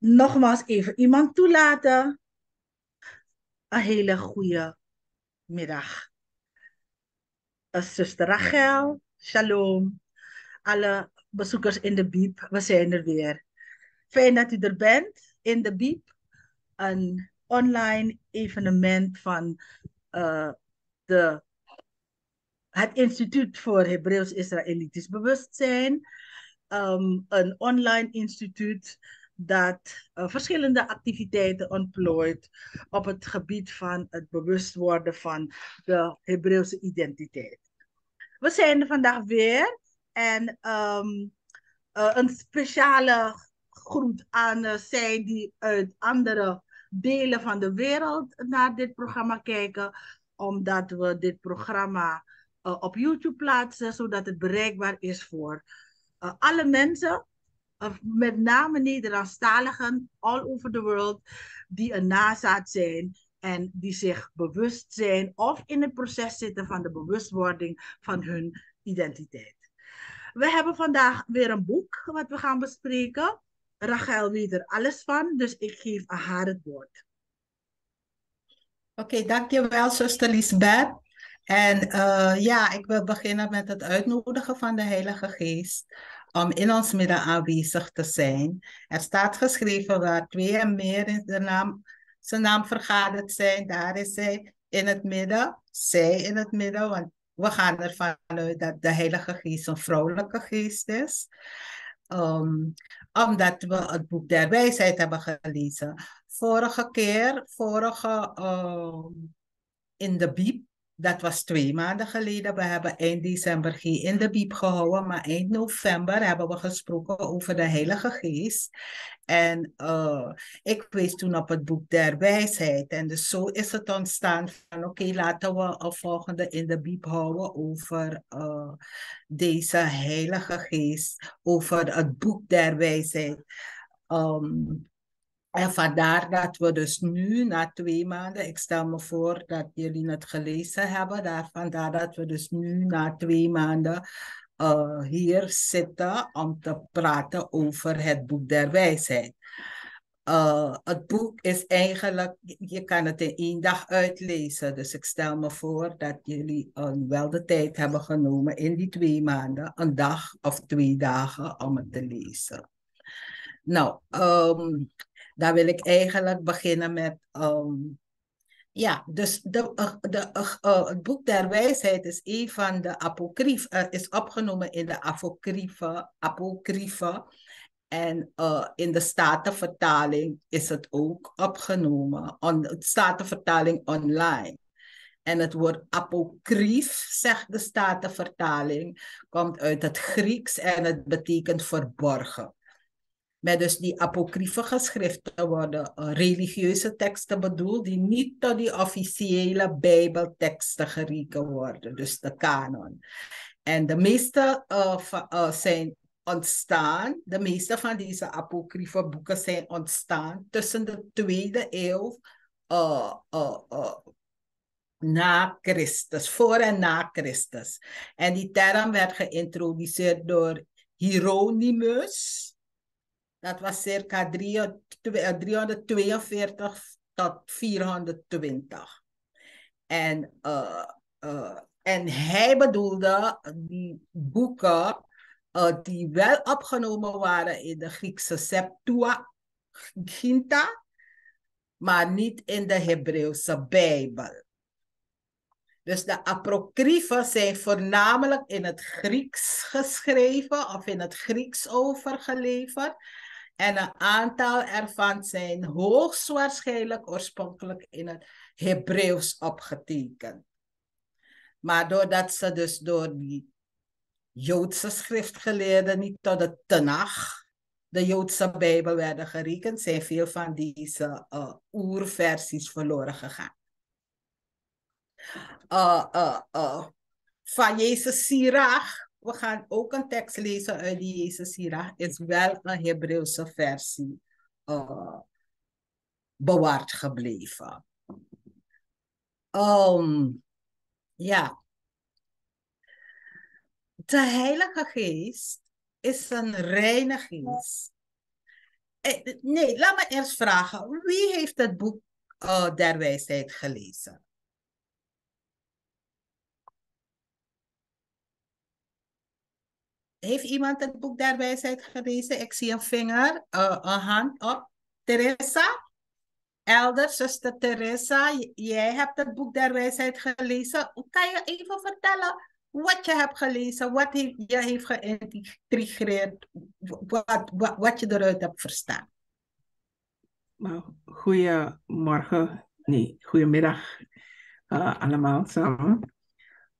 nogmaals even iemand toelaten. Een hele goede middag. Zuster Rachel, shalom. Alle bezoekers in de Biep, we zijn er weer. Fijn dat u er bent in de Biep. Een online evenement van uh, de, het Instituut voor Hebreeuws-Israëlitisch Bewustzijn. Um, een online instituut dat uh, verschillende activiteiten ontplooit op het gebied van het bewust worden van de Hebreeuwse identiteit. We zijn er vandaag weer en um, uh, een speciale groet aan uh, zij die uit andere delen van de wereld naar dit programma kijken, omdat we dit programma op YouTube plaatsen, zodat het bereikbaar is voor alle mensen met name Nederlandstaligen all over the world, die een nazaat zijn en die zich bewust zijn of in het proces zitten van de bewustwording van hun identiteit. We hebben vandaag weer een boek wat we gaan bespreken. Rachel weet er alles van, dus ik geef aan haar het woord. Oké, dankjewel zuster Lisbeth. En uh, ja, ik wil beginnen met het uitnodigen van de Heilige Geest om in ons midden aanwezig te zijn. Er staat geschreven waar twee en meer in de naam, zijn naam vergaderd zijn, daar is zij in het midden, zij in het midden, want we gaan ervan uit dat de Heilige Geest een vrouwelijke geest is. Um, omdat we het boek der wijsheid hebben gelezen. Vorige keer, vorige uh, in de Bib, dat was twee maanden geleden. We hebben eind december geen in de biep gehouden, maar eind november hebben we gesproken over de Heilige Geest. En uh, ik wees toen op het boek der wijsheid. En dus zo is het ontstaan van oké, laten we een volgende in de biep houden over uh, deze Heilige Geest, over het boek der wijsheid. Um, en vandaar dat we dus nu, na twee maanden, ik stel me voor dat jullie het gelezen hebben, daar, vandaar dat we dus nu, na twee maanden, uh, hier zitten om te praten over het boek der wijsheid. Uh, het boek is eigenlijk, je kan het in één dag uitlezen. Dus ik stel me voor dat jullie wel de tijd hebben genomen in die twee maanden, een dag of twee dagen om het te lezen. Nou, um, daar wil ik eigenlijk beginnen met. Um, ja, dus de, uh, de, uh, uh, het boek der wijsheid is een van de apocryf, is opgenomen in de apocryfe, apocryfe en in de Statenvertaling is het ook opgenomen, on, de Statenvertaling online. En het woord apocryf, zegt de Statenvertaling, komt uit het Grieks en het betekent verborgen. Met dus die apocryfe geschriften worden uh, religieuze teksten bedoeld die niet tot die officiële bijbelteksten gerekend worden, dus de kanon. En de meeste uh, uh, zijn ontstaan, de meeste van deze apocryfe boeken zijn ontstaan tussen de tweede eeuw na Christus, voor en na Christus. En die term werd geïntroduceerd door Hieronymus. Dat was circa 342 tot 420. En, uh, uh, en hij bedoelde die boeken die wel opgenomen waren in de Griekse Septuaginta, maar niet in de Hebreeuwse Bijbel. Dus de apocryfen zijn voornamelijk in het Grieks geschreven of in het Grieks overgeleverd. En een aantal ervan zijn hoogstwaarschijnlijk oorspronkelijk in het Hebreeuws opgetekend. Maar doordat ze dus door die Joodse schriftgeleerden niet tot de Tanach, de Joodse Bijbel, werden gerekend, zijn veel van deze uh, oerversies verloren gegaan. Uh, uh, van Jezus Sirach we gaan ook een tekst lezen uit die Jezus is wel een Hebreeuwse versie uh, bewaard gebleven. Um, ja. De Heilige Geest is een reine geest. Eh, nee, laat me eerst vragen. Wie heeft het boek uh, der wijsheid gelezen? Heeft iemand het boek der wijsheid gelezen? Ik zie een vinger, uh, een hand op. Teresa? Elder, zuster Teresa, jij hebt het boek der wijsheid gelezen. Kan je even vertellen wat je hebt gelezen, wat je heeft geïntegreerd, wat, wat, je eruit hebt verstaan? Nou, goedemorgen, nee, goedemiddag uh, allemaal samen.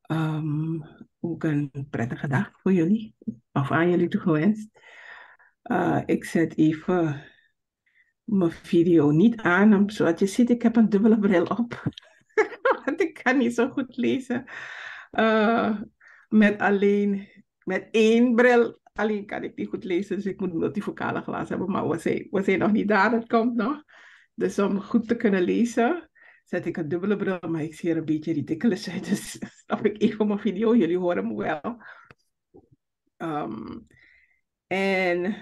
Um, ook een prettige dag voor jullie, of aan jullie toegewenst. Uh, ik zet even mijn video niet aan, zodat je ziet, ik heb een dubbele bril op. Want ik kan niet zo goed lezen. Uh, met alleen, met één bril alleen kan ik niet goed lezen, dus ik moet multifocale glas hebben. Maar we zijn, we zijn nog niet daar, dat komt nog. Dus om goed te kunnen lezen, zet ik een dubbele bril, maar ik zie er een beetje ridiculous uit. Dus stop ik even mijn video, jullie horen me wel. Um, en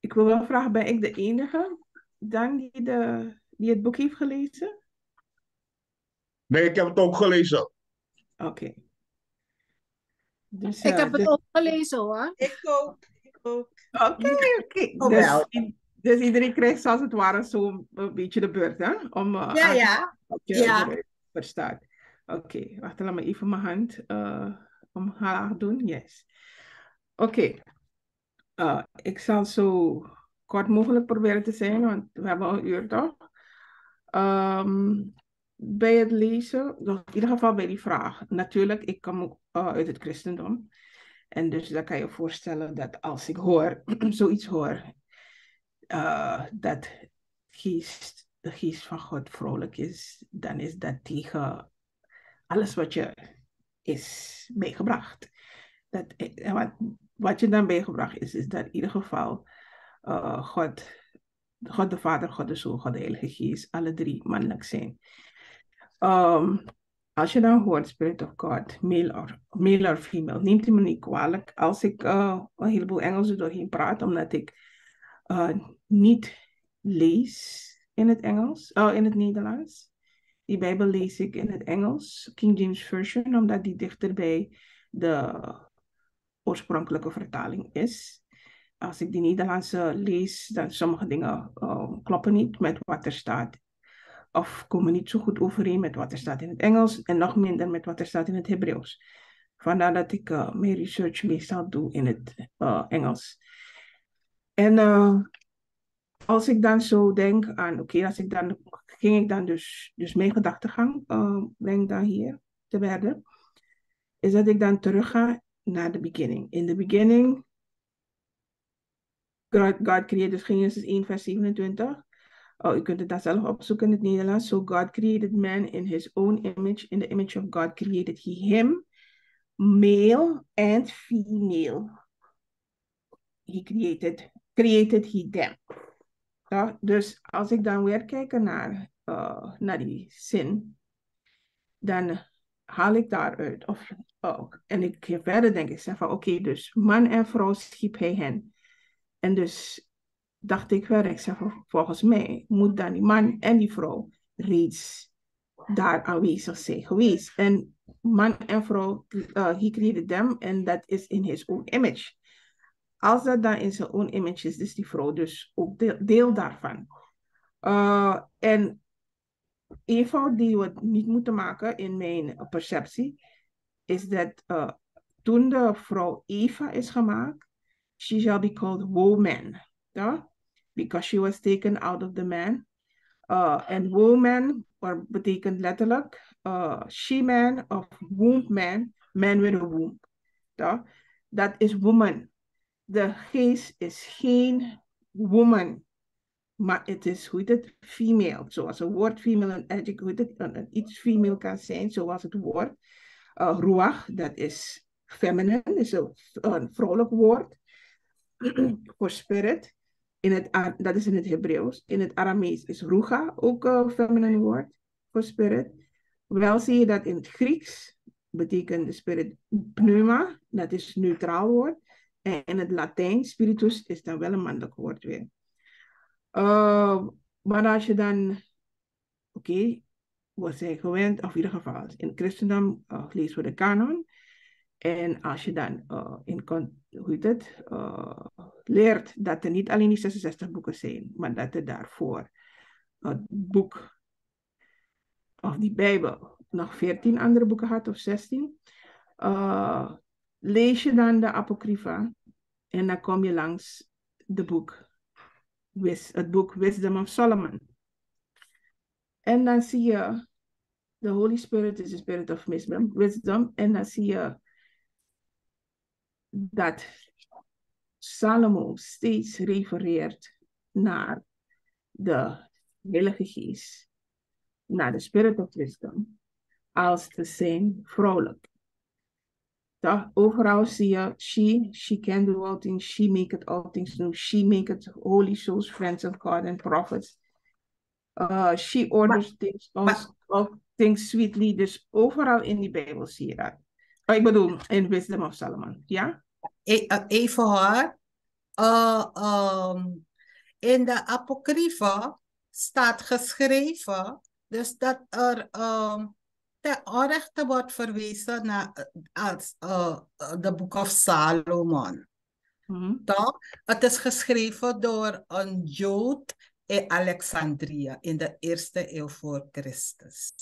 ik wil wel vragen, ben ik de enige dan die, de, die het boek heeft gelezen? Nee, ik heb het ook gelezen. Oké. Dus, ik heb het ook gelezen hoor. Ik ook. Ik ook. Oké, oké. Oh, dus, dus, iedereen krijgt als het ware zo'n beetje de beurt, hè? Om uh, ja, ja. je ja. verstaat. Oké, okay, wacht, laat me even mijn hand uh, omlaag doen. Yes. Oké. Okay. Uh, ik zal zo kort mogelijk proberen te zijn, want we hebben al een uur toch? Um, bij het lezen, in ieder geval bij die vraag. Natuurlijk, ik kom ook uh, uit het christendom. En dus dan kan je je voorstellen dat als ik hoor, zoiets hoor, uh, dat geest, de geest van God vrolijk is, dan is dat tegen alles wat je is meegebracht. Dat, wat, wat je dan meegebracht is, is dat in ieder geval uh, God, God de Vader, God de Zoon, God de Heilige Geest, alle drie mannelijk zijn. Um, als je dan hoort Spirit of God, male or, male or female, neemt u me niet kwalijk als ik een heleboel Engels er doorheen praat, omdat ik uh, niet lees in het Engels, uh, in het Nederlands. Die Bijbel lees ik in het Engels, King James Version, omdat die dichter bij de oorspronkelijke vertaling is. Als ik die Nederlandse lees, dan sommige dingen kloppen niet met wat er staat of komen niet zo goed overeen met wat er staat in het Engels en nog minder met wat er staat in het Hebreeuws. Vandaar dat ik uh, mijn research meestal doe in het Engels. En uh, als ik dan zo denk aan, oké, als ik dan ging ik dan dus, dus mijn gedachtegang breng dan hier te werden, is dat ik dan terug ga naar de beginning. In the beginning, God, created Genesis 1 vers 27. Oh, u kunt het daar zelf opzoeken in het Nederlands. So God created man in his own image. In the image of God created he him. Male and female. He created, created he them. Ja, dus als ik dan weer kijk naar, uh, naar die zin, dan haal ik daaruit. Of, oh, en ik ga verder denk ik, zeg van oké, dus man en vrouw schiep hij hen. En dus dacht ik wel, ik zeg, volgens mij moet dan die man en die vrouw reeds daar aanwezig zijn geweest. En man en vrouw, uh, he created them and that is in his own image. Als dat dan in zijn own image is, is die vrouw dus ook deel, daarvan. Uh, en een fout die we niet moeten maken in mijn perceptie, is dat uh, toen de vrouw Eva is gemaakt, she shall be called woman. Because she was taken out of the man. Uh, en woman or betekent letterlijk uh, she-man of womb-man, man with a womb. Ja? Dat is woman. De geest is geen woman, maar het is, hoe het, female. Zoals een woord female, adjective, hoe het, iets female kan zijn, zoals het woord. Uh, ruach, dat is feminine, is een, vrouwelijk woord. voor spirit. In het, dat is in het Hebreeuws. In het Aramees is ruga ook een feminine woord voor spirit. Wel zie je dat in het Grieks betekent de spirit pneuma, dat is een neutraal woord. En in het Latijn, spiritus, is dan wel een mannelijk woord weer. Uh, maar als je dan, oké, okay, we zijn gewend, of in ieder geval in christendom uh, lezen we de kanon. En als je dan uh, in, hoe heet het, leert dat er niet alleen die 66 boeken zijn, maar dat er daarvoor het boek of die Bijbel nog 14 andere boeken had of 16, uh, lees je dan de Apocrypha en dan kom je langs de boek, het boek Wisdom of Solomon. En dan zie je, the Holy Spirit is the Spirit of wisdom, wisdom en dan zie je dat Salomo steeds refereert naar de Heilige Geest, naar de Spirit of Wisdom, als te zijn vrolijk. Toch? Overal zie je, she, she can do all things, she make it all things new, she make it holy souls, friends of God and prophets. Uh, she orders maar, things, all, all things sweetly. Dus overal in die Bijbel zie je dat. Oh, ik bedoel, in Wisdom of Solomon, ja? E, uh, even hoor. Uh, um, in de Apocrypha staat geschreven, dus dat er um, ten onrechte wordt verwezen naar als uh, de boek of Salomon. Toch? Het is geschreven door een Jood in Alexandria in de eerste eeuw voor Christus.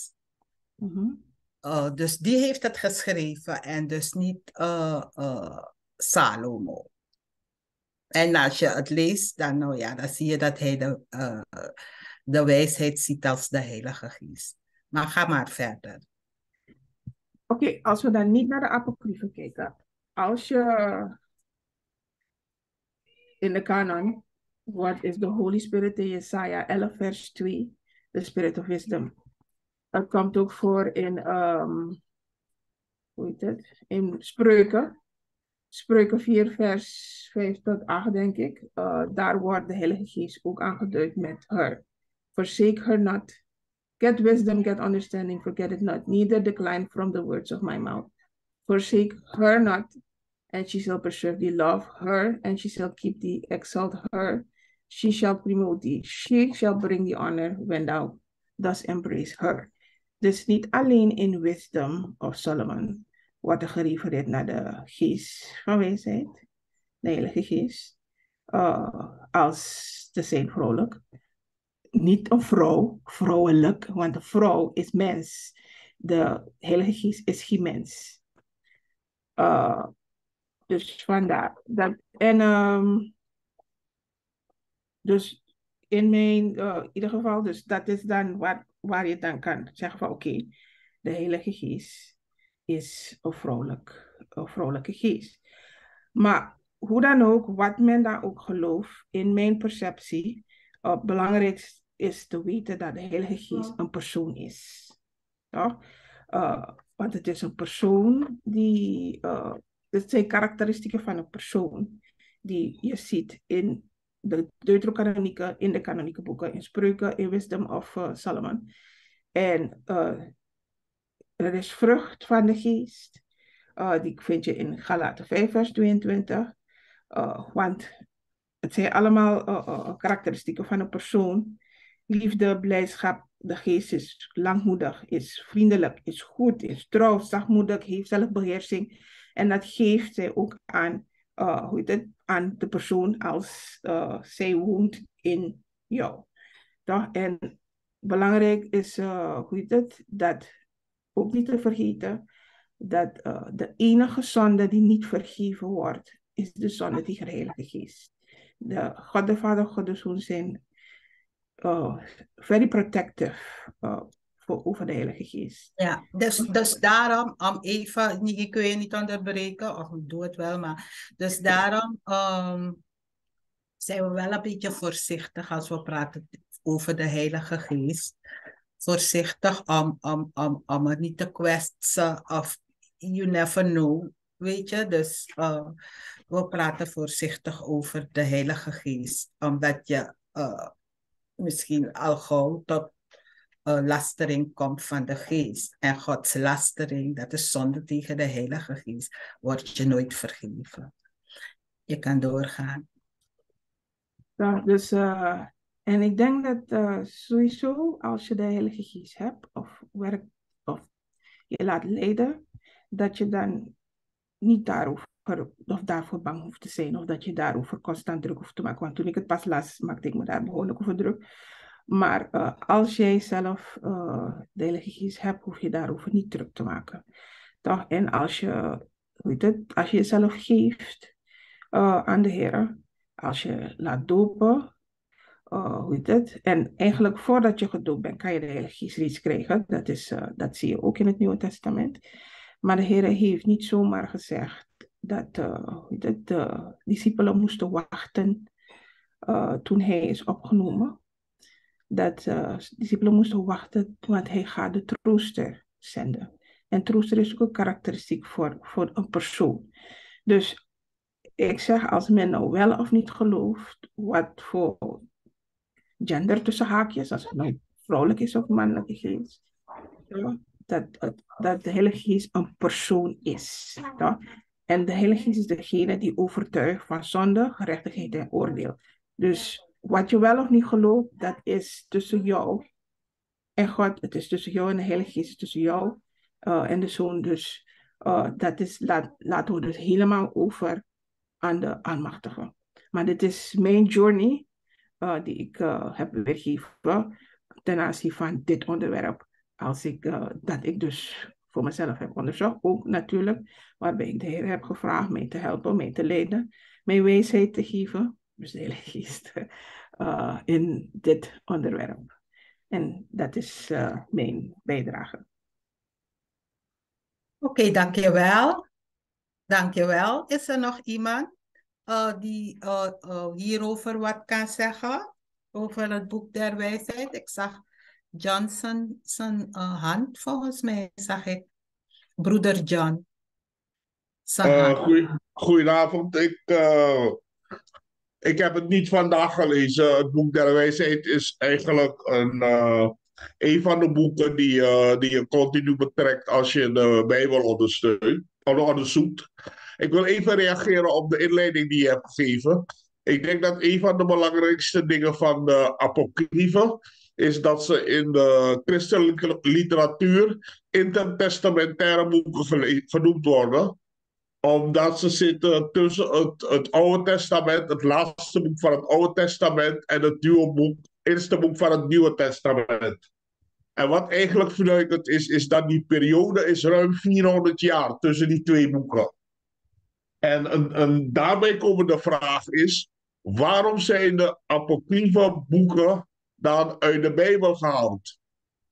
Uh, dus die heeft het geschreven en dus niet uh, uh, Salomo. En als je het leest, dan, nou ja, dan zie je dat hij de, de wijsheid ziet als de Heilige Geest. Maar ga maar verder. Oké, als we dan niet naar de apocryfen kijken. Als je in de kanon, wat is de Holy Spirit in Jesaja 11 vers 2, the Spirit of Wisdom. Dat komt ook voor in, um, hoe heet het, in Spreuken. Spreuken 4 vers 5 tot 8 denk ik. Uh, daar wordt de Heilige Geest ook aangeduid met her. Forsake her not Get wisdom, get understanding, forget it not, neither decline from the words of my mouth. Forsake her not, and she shall preserve thee. Love her, and she shall keep thee. Exalt her, she shall promote thee. She shall bring thee honor when thou dost embrace her. Dus niet alleen in wisdom of Solomon wordt er gerefereerd naar de geest van wijsheid, de heilige geest, uh, als te zijn vrolijk, niet een vrouw, vrouwelijk, want een vrouw is mens. De Heilige Geest is geen mens. Uh, dus vandaar. Dat, en um, dus in mijn, uh, ieder geval, dus dat is dan waar, waar je dan kan zeggen van oké, de Heilige Geest is een, vrouwelijk, een vrouwelijke geest. Maar hoe dan ook, wat men dan ook gelooft, in mijn perceptie, uh, belangrijk is te weten dat de Heilige Geest een persoon is. Ja? Uh, want het is een persoon die. Uh, het zijn karakteristieken van een persoon die je ziet in de Deuterocanonieke, in de kanonieke boeken, in Spreuken, in Wisdom of uh, Solomon. En er is vrucht van de geest. Die vind je in Galaten 5, vers 22. Uh, want het zijn allemaal karakteristieken van een persoon liefde, blijdschap. De geest is langmoedig, is vriendelijk, is goed, is trouw, zachtmoedig, heeft zelfbeheersing. En dat geeft zij ook aan, uh, hoe het, aan de persoon als uh, zij woont in jou. Toch? En belangrijk is, uh, hoe het, dat ook niet te vergeten, dat de enige zonde die niet vergeven wordt, is de zonde de Heilige Geest. De God de Vader, God de Zoon zijn uh, very protective uh, voor, over de Heilige Geest. Ja, dus, dus daarom, om even, ik kun je niet onderbreken, of doe het wel, maar dus daarom um, zijn we wel een beetje voorzichtig als we praten over de Heilige Geest. Voorzichtig om, om, om, om het niet te kwetsen of you never know, weet je. Dus uh, we praten voorzichtig over de Heilige Geest, omdat je... Uh, misschien al gauw tot uh, lastering komt van de geest. En Gods lastering, dat is zonde tegen de Heilige Geest, wordt je nooit vergeven. Je kan doorgaan. Ja, dus uh, En ik denk dat uh, sowieso als je de Heilige Geest hebt of werk of je laat leiden, dat je dan niet daarover of daarvoor bang hoeft te zijn of dat je daarover constant druk hoeft te maken. Want toen ik het pas las, maakte ik me daar behoorlijk over druk. Maar uh, als jij zelf uh, de Heilige hebt, hoef je daarover niet druk te maken. Toch? En als je, weet het, als je jezelf geeft uh, aan de Heer, als je laat dopen, hoe heet het? En eigenlijk voordat je gedoopt bent, kan je de Heilige reeds krijgen. Dat, is, dat zie je ook in het Nieuwe Testament. Maar de Heer heeft niet zomaar gezegd dat, dat de discipelen moesten wachten toen hij is opgenomen dat uh, discipelen moesten wachten, want hij gaat de trooster zenden. En trooster is ook een karakteristiek voor, voor een persoon. Dus ik zeg, als men nou wel of niet gelooft, wat voor gender tussen haakjes, als het nou vrouwelijk is of mannelijke geest, dat, dat de Heilige Geest een persoon is. Ja? En de Heilige Geest is degene die overtuigt van zonde, gerechtigheid en oordeel. Dus wat je wel of niet gelooft, dat is tussen jou en God. Het is tussen jou en de Heilige Geest, tussen jou uh, en de Zoon. Dus uh, dat is, laat, laten we dus helemaal over aan de aanmachtigen. Maar dit is mijn journey uh, die ik heb weergegeven ten aanzien van dit onderwerp. Als ik, dat ik dus voor mezelf heb onderzocht. Ook natuurlijk, waarbij ik de Heer heb gevraagd mij te helpen, mij te leiden, mij wijsheid te geven dus de Geest, uh, in dit onderwerp. En dat is uh, mijn bijdrage. Oké, dankjewel. Dankjewel. Is er nog iemand uh, die hierover wat kan zeggen? Over het boek der wijsheid? Ik zag Johnson zijn hand, volgens mij zag ik. Broeder John. Goeie, goedenavond. Ik ik heb het niet vandaag gelezen. Het boek der wijsheid is eigenlijk een, uh, een van de boeken die, uh, die je continu betrekt als je de Bijbel ondersteunt, onderzoekt. Ik wil even reageren op de inleiding die je hebt gegeven. Ik denk dat een van de belangrijkste dingen van de apocryfen is dat ze in de christelijke literatuur intertestamentaire boeken genoemd worden omdat ze zitten tussen het, Oude Testament, het laatste boek van het Oude Testament, en het nieuwe boek, eerste boek van het Nieuwe Testament. En wat eigenlijk verduidelijkt is, is dat die periode is ruim 400 jaar tussen die twee boeken. En, en, en daarbij komen de vraag is, waarom zijn de apocryfe boeken dan uit de Bijbel gehaald?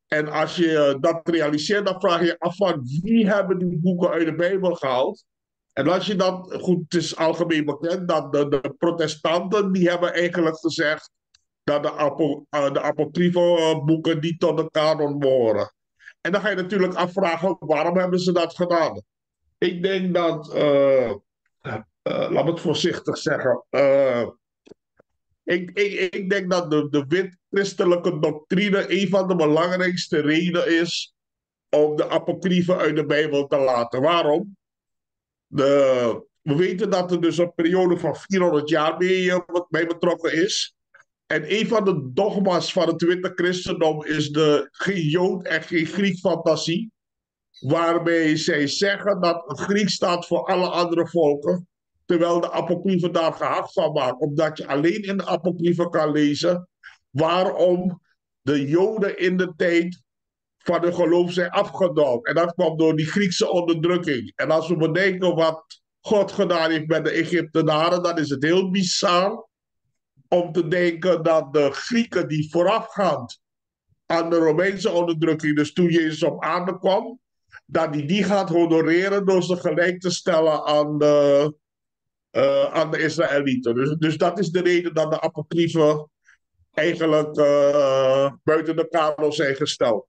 En als je dat realiseert, dan vraag je af van wie hebben die boeken uit de Bijbel gehaald? En als je dat, goed, het is algemeen bekend dat de, protestanten, die hebben eigenlijk gezegd dat de, apo, uh, de apocryfe boeken niet tot de kanon behoren. En dan ga je natuurlijk afvragen, waarom hebben ze dat gedaan? Ik denk dat, uh, uh, laat me het voorzichtig zeggen, ik, ik, ik denk dat de, de wit-christelijke doctrine een van de belangrijkste redenen is om de apocryfe uit de Bijbel te laten. Waarom? De, we weten dat er dus een periode van 400 jaar mee, bij betrokken is. En een van de dogma's van het witte christendom is de geen Jood en geen Griek fantasie. Waarbij zij zeggen dat het Griek staat voor alle andere volken. Terwijl de apocryfe daar gehakt van maakt. Omdat je alleen in de apocryfe kan lezen waarom de Joden in de tijd van hun geloof zijn afgedouwd. En dat kwam door die Griekse onderdrukking. En als we bedenken wat God gedaan heeft met de Egyptenaren, dan is het heel bizar om te denken dat de Grieken die voorafgaand aan de Romeinse onderdrukking, dus toen Jezus op aarde kwam, dat die die gaat honoreren door ze gelijk te stellen aan de, uh, aan de Israëlieten. Dus, dus dat is de reden dat de apocryfen eigenlijk uh, buiten de kanon zijn gesteld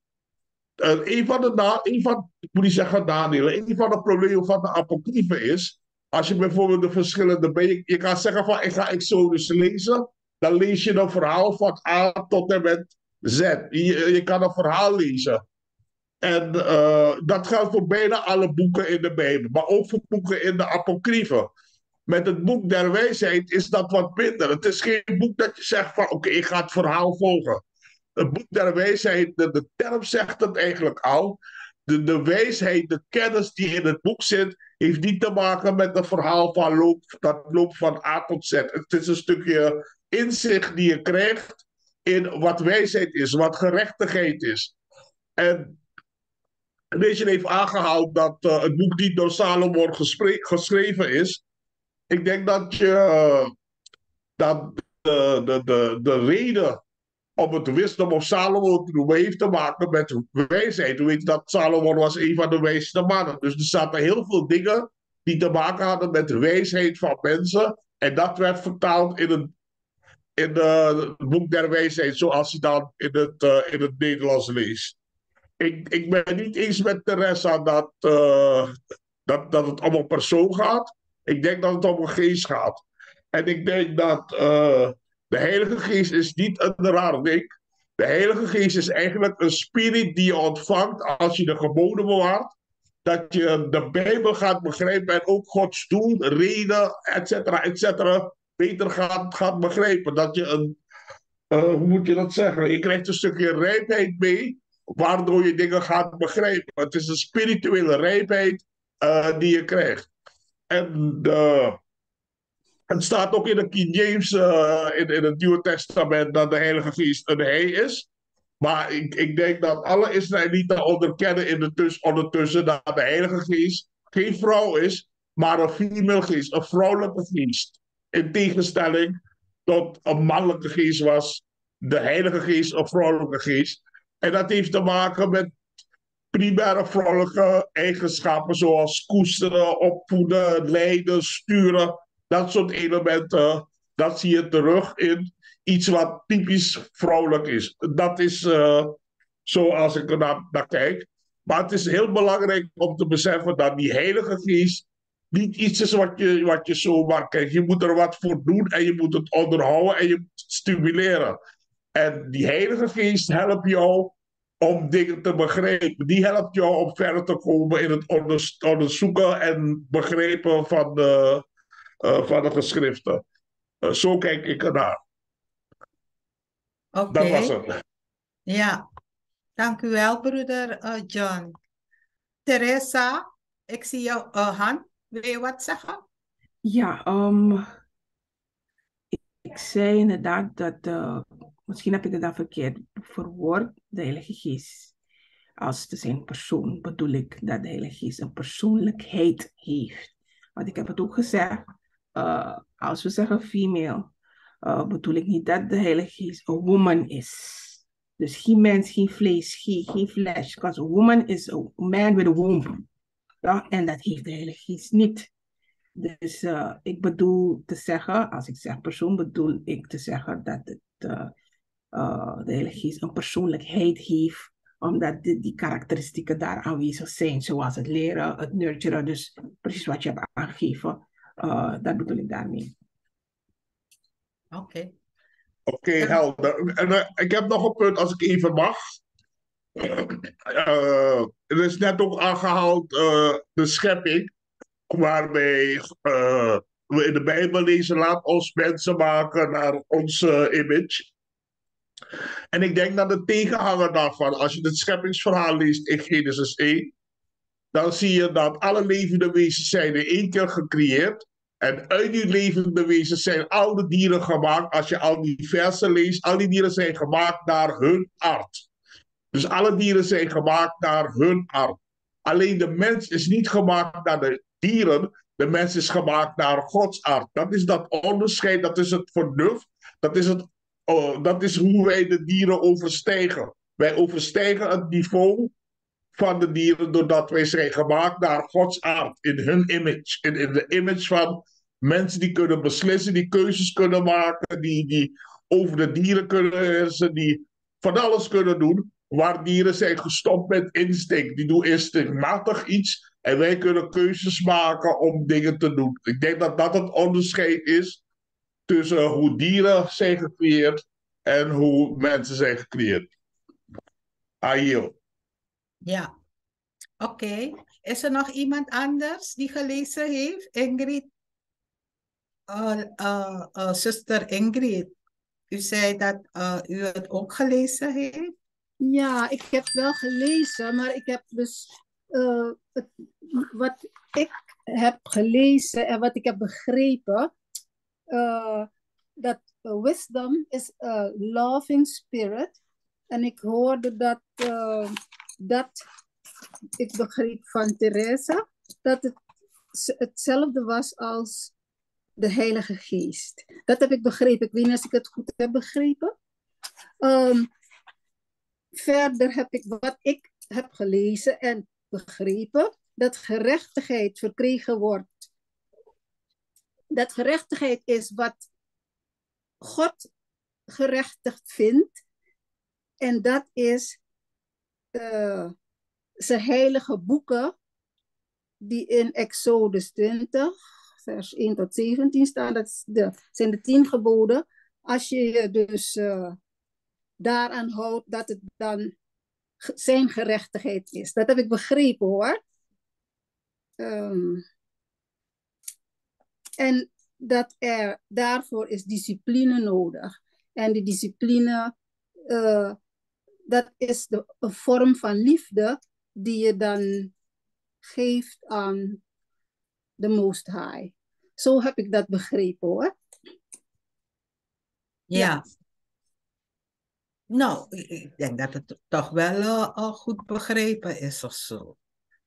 uh, een van de, een van, moet niet zeggen nadelen, een van de problemen van de apocryfe is, als je bijvoorbeeld de verschillende, je, je kan zeggen van ik ga Exodus lezen, dan lees je een verhaal van A tot en met Z. Je, je kan een verhaal lezen. En uh, dat geldt voor bijna alle boeken in de Bijbel, maar ook voor boeken in de apocryfe. Met het boek der wijsheid is dat wat minder. Het is geen boek dat je zegt van oké, ik ga het verhaal volgen. Het boek der wijsheid, de, term zegt het eigenlijk al. De, de wijsheid, de kennis die in het boek zit, heeft niet te maken met het verhaal van loop, dat loopt van A tot Z. Het is een stukje inzicht die je krijgt in wat wijsheid is, wat gerechtigheid is. En deze heeft aangehaald dat uh, het boek niet door Salomon geschreven is. Ik denk dat je uh, dat de, de, de, de reden om het wisdom of Salomon te noemen heeft te maken met wijsheid. We weten dat Salomon was een van de wijste mannen. Dus er zaten heel veel dingen die te maken hadden met de wijsheid van mensen. En dat werd vertaald in het, in het boek der wijsheid, zoals je dan in het, uh, in het Nederlands leest. Ik, ik ben niet eens met Teresa dat, uh, dat, dat het om een persoon gaat. Ik denk dat het om een geest gaat. En ik denk dat uh, de Heilige Geest is niet een raar ding. De Heilige Geest is eigenlijk een spirit die je ontvangt als je de geboden bewaart. Dat je de Bijbel gaat begrijpen en ook Gods doel, reden, et cetera, et cetera, beter gaat, gaat begrijpen. Dat je een, uh, hoe moet je dat zeggen? Je krijgt een stukje rijpheid mee, waardoor je dingen gaat begrijpen. Het is een spirituele rijpheid uh, die je krijgt. En het staat ook in de King James, uh, in, in het Nieuwe Testament, dat de Heilige Geest een hij is. Maar ik, ik denk dat alle Israëlieten onderkennen in de tus, ondertussen dat de Heilige Geest geen vrouw is, maar een female geest, een vrouwelijke geest. In tegenstelling tot een mannelijke geest was de Heilige Geest een vrouwelijke geest. En dat heeft te maken met primaire vrouwelijke eigenschappen zoals koesteren, opvoeden, leiden, sturen. Dat soort elementen, dat zie je terug in iets wat typisch vrouwelijk is. Dat is uh, zoals ik er naar kijk. Maar het is heel belangrijk om te beseffen dat die Heilige Geest niet iets is wat je, wat je zomaar krijgt. Je moet er wat voor doen en je moet het onderhouden en je moet het stimuleren. En die Heilige Geest helpt jou om dingen te begrijpen. Die helpt jou om verder te komen in het onderzoeken en begrijpen van de, uh, van de geschriften. Uh, zo kijk ik ernaar. Oké. Okay. Dat was het. Ja, dank u wel, broeder uh, John. Teresa, ik zie jouw hand. Wil je wat zeggen? Ja, um, ik, ik zei inderdaad dat, uh, misschien heb ik het dan verkeerd verwoord, de Heilige Geest. Als te zijn persoon bedoel ik dat de Heilige Geest een persoonlijkheid heeft. Want ik heb het ook gezegd, uh, als we zeggen female, uh, bedoel ik niet dat de Heilige Geest een woman is. Dus geen mens, geen vlees, geen, geen flesh. Because a woman is a man with a womb. Ja, en dat heeft de Heilige Geest niet. Dus uh, ik bedoel te zeggen, als ik zeg persoon, bedoel ik te zeggen dat het, uh, de Heilige Geest een persoonlijkheid heeft, omdat die, die karakteristieken daar aanwezig zijn, zoals het leren, het nurturen, dus precies wat je hebt aangegeven. Uh, dat bedoel ik daarmee. Oké. Okay. Oké, okay, helder. En, uh, ik heb nog een punt, als ik even mag. Uh, er is net ook aangehaald de schepping, waarbij we in de Bijbel lezen, laat ons mensen maken naar onze image. En ik denk dat de tegenhanger daarvan, als je het scheppingsverhaal leest in Genesis 1, dan zie je dat alle levende wezens zijn in één keer gecreëerd. En uit die levende wezens zijn al de dieren gemaakt. Als je al die versen leest, al die dieren zijn gemaakt naar hun aard. Dus alle dieren zijn gemaakt naar hun aard. Alleen de mens is niet gemaakt naar de dieren. De mens is gemaakt naar Gods aard. Dat is dat onderscheid, dat is het vernuft. Dat is, het, oh, dat is hoe wij de dieren overstijgen. Wij overstijgen het niveau van de dieren doordat wij zijn gemaakt naar Gods aard, in hun image, in, in de image van mensen die kunnen beslissen, die keuzes kunnen maken, die, die over de dieren kunnen heersen, die van alles kunnen doen, waar dieren zijn gestopt met instinct. Die doen instinctmatig iets en wij kunnen keuzes maken om dingen te doen. Ik denk dat dat het onderscheid is tussen hoe dieren zijn gecreëerd en hoe mensen zijn gecreëerd. Ayo. Ja, oké. Okay. Is er nog iemand anders die gelezen heeft? Ingrid? uh, uh, uh, zuster Ingrid, u zei dat u het ook gelezen heeft. Ja, ik heb wel gelezen, maar ik heb dus het, wat ik heb gelezen en wat ik heb begrepen, dat wisdom is a loving spirit. En ik hoorde dat, dat ik begreep van Teresa, dat het hetzelfde was als de Heilige Geest. Dat heb ik begrepen. Ik weet niet of ik het goed heb begrepen. Um, verder heb ik wat ik heb gelezen en begrepen, dat gerechtigheid verkregen wordt. Dat gerechtigheid is wat God gerechtigd vindt. En dat is uh, zijn heilige boeken die in Exodus 20, vers 1 tot 17 staan. Dat de, zijn de tien geboden. Als je je dus uh, daaraan houdt dat het dan zijn gerechtigheid is. Dat heb ik begrepen hoor. Um, en dat er daarvoor is discipline nodig. En die discipline, uh, dat is de, een vorm van liefde die je dan geeft aan de Most High. Zo heb ik dat begrepen hoor. Ja. Nou, ik denk dat het toch wel uh, goed begrepen is of zo.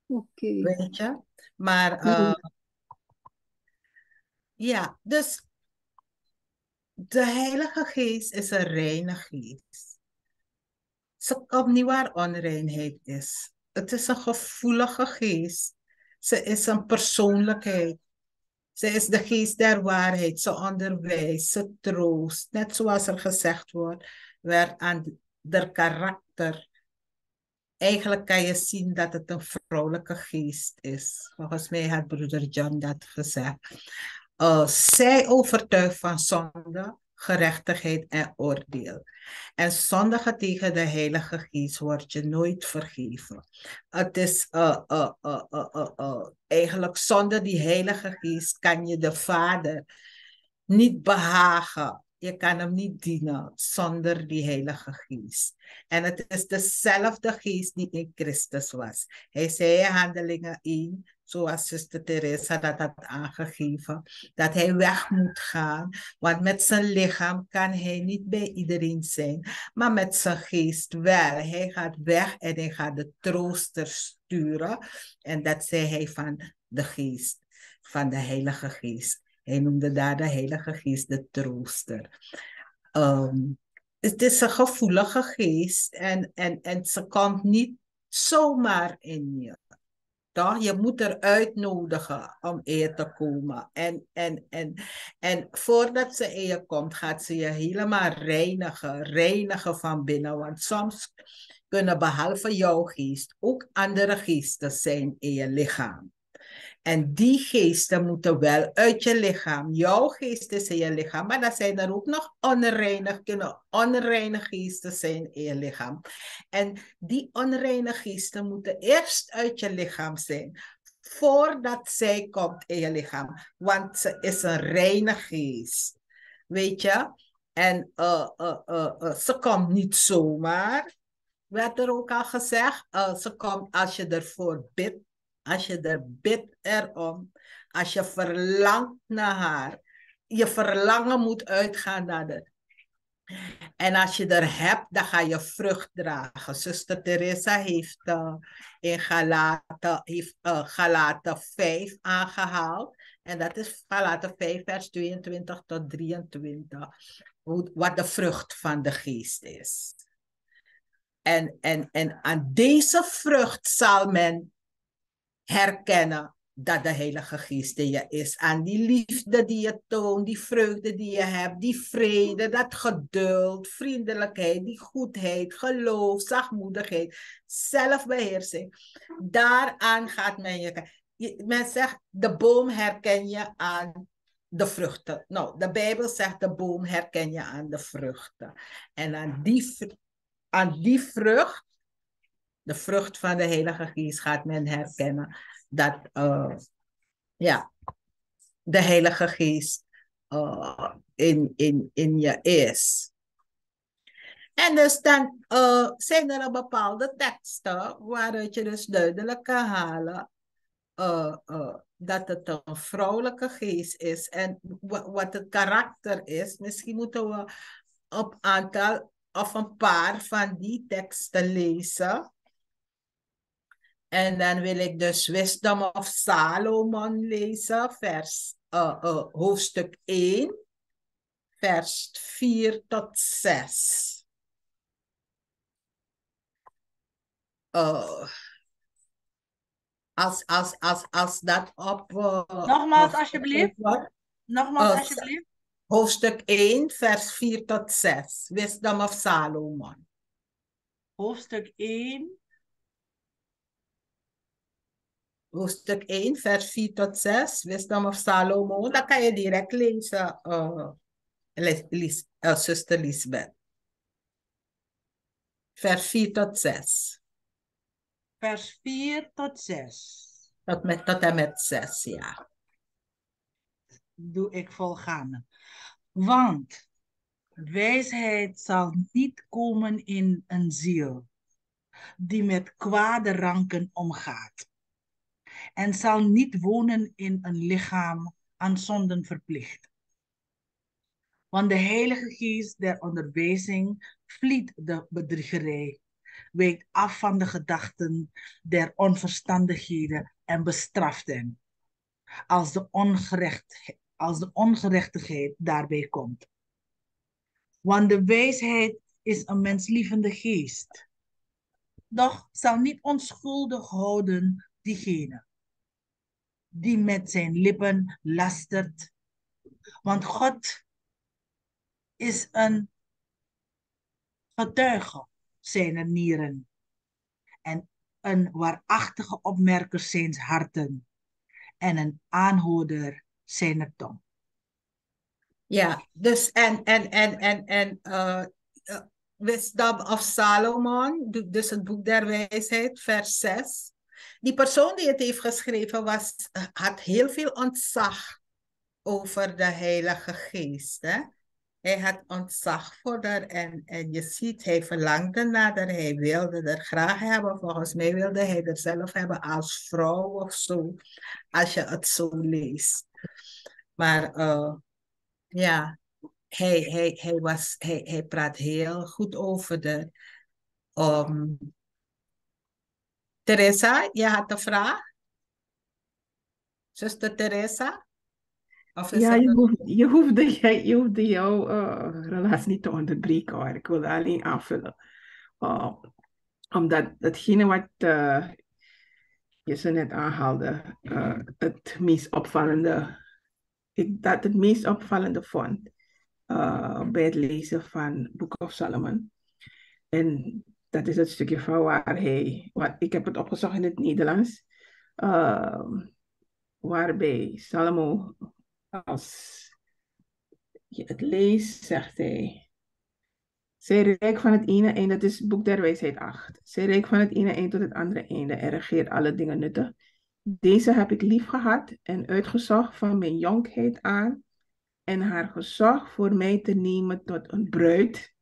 Oké. Weet je? Maar uh, ja, dus de Heilige Geest is een reine geest. Ze komt niet waar onreinheid is. Het is een gevoelige geest. Ze is een persoonlijkheid. Ze is de geest der waarheid. Ze onderwijst, ze troost. Net zoals er gezegd wordt, werd aan de karakter. Eigenlijk kan je zien dat het een vrouwelijke geest is. Volgens mij had broeder John dat gezegd. Uh, zij overtuigt van zonde, gerechtigheid en oordeel. En zondigen tegen de Heilige Geest wordt je nooit vergeven. Het is uh, uh, eigenlijk zonder die Heilige Geest kan je de Vader niet behagen. Je kan hem niet dienen zonder die Heilige Geest. En het is dezelfde Geest die in Christus was. Hij zei in Handelingen 1, zoals zuster Teresa dat had aangegeven, dat hij weg moet gaan. Want met zijn lichaam kan hij niet bij iedereen zijn, maar met zijn geest wel. Hij gaat weg en hij gaat de trooster sturen. En dat zei hij van de geest, van de Heilige Geest. Hij noemde daar de Heilige Geest de trooster. Um, het is een gevoelige geest en, en, en ze komt niet zomaar in je. Toch? Je moet er uitnodigen om eer te komen. En, en, en, en voordat ze in je komt, gaat ze je helemaal reinigen. Reinigen van binnen. Want soms kunnen behalve jouw geest ook andere geesten zijn in je lichaam. En die geesten moeten wel uit je lichaam. Jouw geest is in je lichaam, maar dan zijn er ook nog onreinig, kunnen onreine geesten zijn in je lichaam. En die onreine geesten moeten eerst uit je lichaam zijn, voordat zij komt in je lichaam. Want ze is een reine geest. Weet je? En uh, uh, uh, ze komt niet zomaar, werd er ook al gezegd. ze komt als je ervoor bidt als je er bidt erom, als je verlangt naar haar, je verlangen moet uitgaan naar de. En als je er hebt, dan ga je vrucht dragen. Zuster Teresa heeft uh, in Galaten, heeft, uh, Galaten 5 aangehaald. En dat is Galaten 5, vers 22 tot 23. Hoe, wat de vrucht van de geest is. En, en, en aan deze vrucht zal men herkennen dat de Heilige Geest in je is. Aan die liefde die je toont, die vreugde die je hebt, die vrede, dat geduld, vriendelijkheid, die goedheid, geloof, zachtmoedigheid, zelfbeheersing. Daaraan gaat men je. Men zegt, de boom herken je aan de vruchten. Nou, de Bijbel zegt, de boom herken je aan de vruchten. En aan die, aan die vrucht de vrucht van de Heilige Geest gaat men herkennen dat uh, ja, de Heilige Geest uh, in, in, in je is. En dus dan uh, zijn er bepaalde teksten waaruit je dus duidelijk kan halen dat het een vrouwelijke geest is en wat het karakter is. Misschien moeten we op aantal of een paar van die teksten lezen. En dan wil ik dus Wisdom of Salomon lezen, vers, uh, uh, hoofdstuk 1, vers 4 tot 6. Uh, als, als, als, als dat op... Nogmaals, alsjeblieft. Nogmaals, alsjeblieft. Hoofdstuk 1, vers 4 tot 6. Wisdom of Salomon. Hoofdstuk 1. Hoofdstuk 1, vers 4 tot 6. Wisdom of Salomon. Dan kan je direct lezen, uh, Lis, uh, zuster Lisbeth. Vers 4 tot 6. Vers 4 tot 6. Tot, met, tot en met 6, ja. Doe ik volgaande. Want wijsheid zal niet komen in een ziel die met kwade ranken omgaat. En zal niet wonen in een lichaam aan zonden verplicht. Want de Heilige Geest der onderwijzing vliet de bedriegerij, wijkt af van de gedachten der onverstandigheden en bestraft hen. Als de ongerecht, als de ongerechtigheid daarbij komt. Want de wijsheid is een menslievende geest. Doch zal niet onschuldig houden diegene die met zijn lippen lastert. Want God is een getuige zijn nieren en een waarachtige opmerker zijn harten en een aanhoorder zijn tong. Ja, dus en, en, en, en, en uh, uh, Wisdom of Salomon, dus het boek der wijsheid, vers 6. Die persoon die het heeft geschreven was, had heel veel ontzag over de Heilige Geest. Hè? Hij had ontzag voor haar en, en je ziet, hij verlangde naar haar, hij wilde er graag hebben. Volgens mij wilde hij er zelf hebben als vrouw of zo, als je het zo leest. Maar uh, ja, hij, hij, hij, was, hij, hij praat heel goed over de. Teresa, je had een vraag? Zuster Teresa? Of ja, je, hoeft, je, hoefde, je, je hoefde jouw uh, relatie niet te onderbreken hoor. Ik wilde alleen aanvullen. Uh, omdat hetgene wat uh, je zo net aanhaalde, het meest opvallende ik dat het meest opvallende vond bij het lezen van Book of Solomon. En dat is het stukje van waar hij, ik heb het opgezocht in het Nederlands, uh, waarbij Salomo, als je het leest, zegt hij, zij rijk van het ene einde, dat is Boek der Wijsheid 8. Zij rijk van het ene einde tot het andere einde en regeert alle dingen nuttig. Deze heb ik lief gehad en uitgezocht van mijn jonkheid aan en haar gezocht voor mij te nemen tot een bruid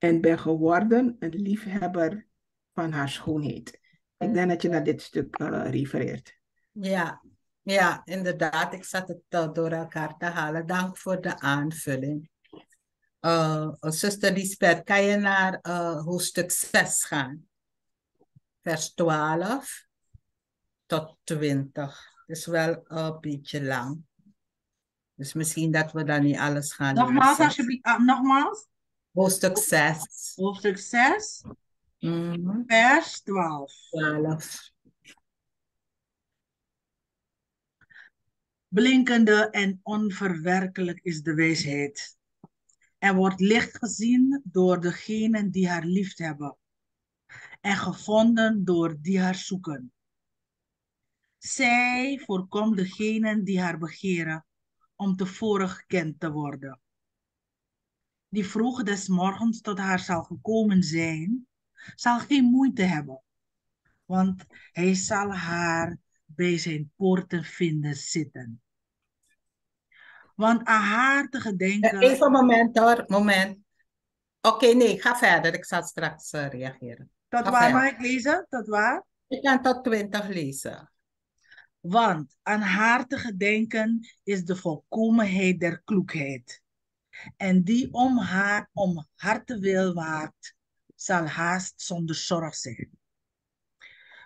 en ben geworden een liefhebber van haar schoonheid. Ik denk dat je naar dit stuk uh, refereert. Ja, ja, inderdaad. Ik zat het uh, door elkaar te halen. Dank voor de aanvulling. Uh, zuster Lisbeth, kan je naar hoofdstuk 6 gaan? Vers 12 tot 20. is wel een beetje lang. Dus misschien dat we dan niet alles gaan Nogmaals, alsjeblieft. Uh, nogmaals. Hoofdstuk 6. Hoofdstuk 6. Mm -hmm. Vers 12. 12. Blinkende en onverwerkelijk is de wijsheid. En wordt licht gezien door degenen die haar lief hebben. En gevonden door die haar zoeken. Zij voorkomt degenen die haar begeren om tevoren gekend te worden. Die vroeg des morgens tot haar zal gekomen zijn, zal geen moeite hebben, want hij zal haar bij zijn poorten vinden zitten. Want aan haar te gedenken. Even een moment hoor, moment. Oké, nee, ga verder. Ik zal straks uh, reageren. Tot ga waar verder. mag ik lezen? Tot waar? Ik kan tot 20 lezen. Want aan haar te gedenken is de volkomenheid der kloekheid. En die om haar om hartewil waakt, zal haast zonder zorg zijn.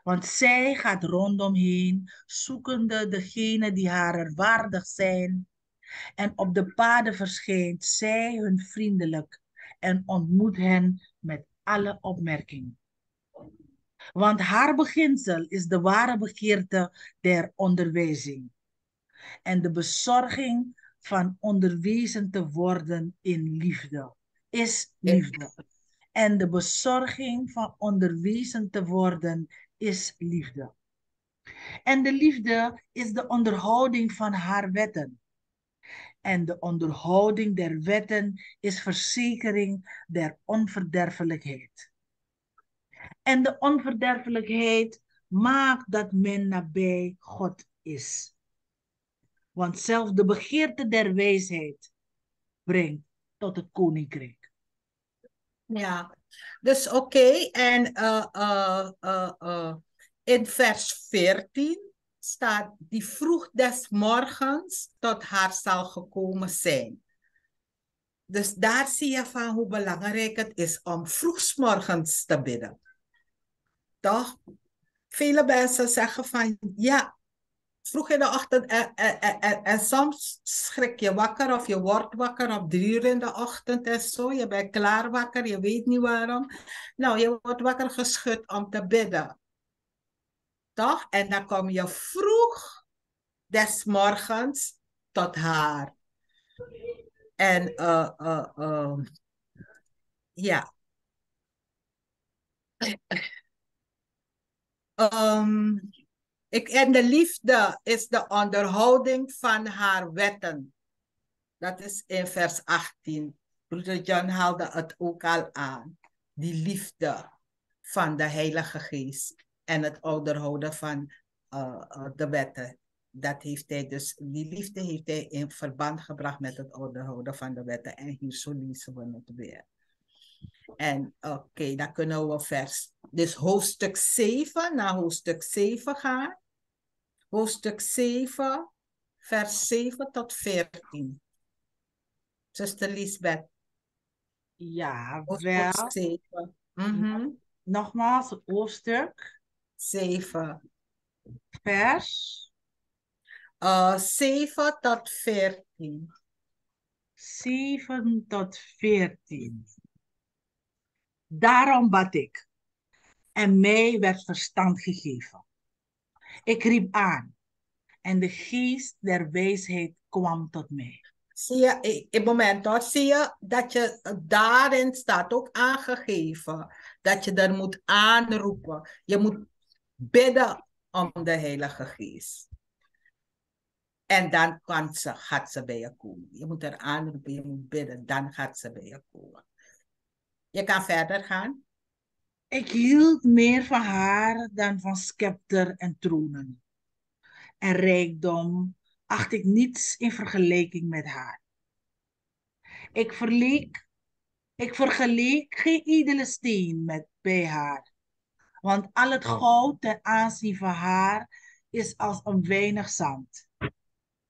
Want zij gaat rondomheen, zoekende degene die haar waardig zijn. En op de paden verschijnt zij hun vriendelijk en ontmoet hen met alle opmerking. Want haar beginsel is de ware begeerte der onderwijzing en de bezorging van onderwezen te worden in liefde is liefde. En de bezorging van onderwezen te worden is liefde. En de liefde is de onderhouding van haar wetten. En de onderhouding der wetten is verzekering der onverderfelijkheid. En de onverderfelijkheid maakt dat men nabij God is. Want zelfs de begeerte der wijsheid brengt tot het koninkrijk. Ja, dus oké. En uh, uh, uh, in vers 14 staat, die vroeg des morgens tot haar zal gekomen zijn. Dus daar zie je van hoe belangrijk het is om vroegsmorgens te bidden. Toch? Vele mensen zeggen van ja, vroeg in de ochtend en, en, en, en, soms schrik je wakker of je wordt wakker op drie uur in de ochtend en zo. Je bent klaar wakker, je weet niet waarom. Nou, je wordt wakker geschud om te bidden. Toch? En dan kom je vroeg des morgens tot haar. En uh, uh, uh, ja. Um, ik, en de liefde is de onderhouding van haar wetten. Dat is in vers 18. Broeder John haalde het ook al aan. Die liefde van de Heilige Geest en het onderhouden van uh, de wetten. Dat heeft hij dus, die liefde heeft hij in verband gebracht met het onderhouden van de wetten. En hier zo lezen we het weer. En oké, dan kunnen we vers. Dus hoofdstuk 7, naar hoofdstuk 7 gaan. Hoofdstuk 7, vers 7 tot 14. Zuster Lisbeth. Ja, hoofdstuk wel. 7. Mm -hmm. Nogmaals, hoofdstuk 7. Vers uh, 7 tot 14. 7 tot 14. Daarom bad ik, en mij werd verstand gegeven. Ik riep aan, en de geest der wijsheid kwam tot mij. Zie je, het moment hoor, zie je dat je daarin staat ook aangegeven dat je er moet aanroepen. Je moet bidden om de Heilige Geest. En dan kan ze, gaat ze bij je komen. Je moet er aanroepen, je moet bidden, dan gaat ze bij je komen. Je kan verder gaan. Ik hield meer van haar dan van scepter en tronen. En rijkdom acht ik niets in vergelijking met haar. Ik verleek, ik vergeleek geen iedere steen met bij haar. Want al het goud ten aanzien van haar is als een weinig zand.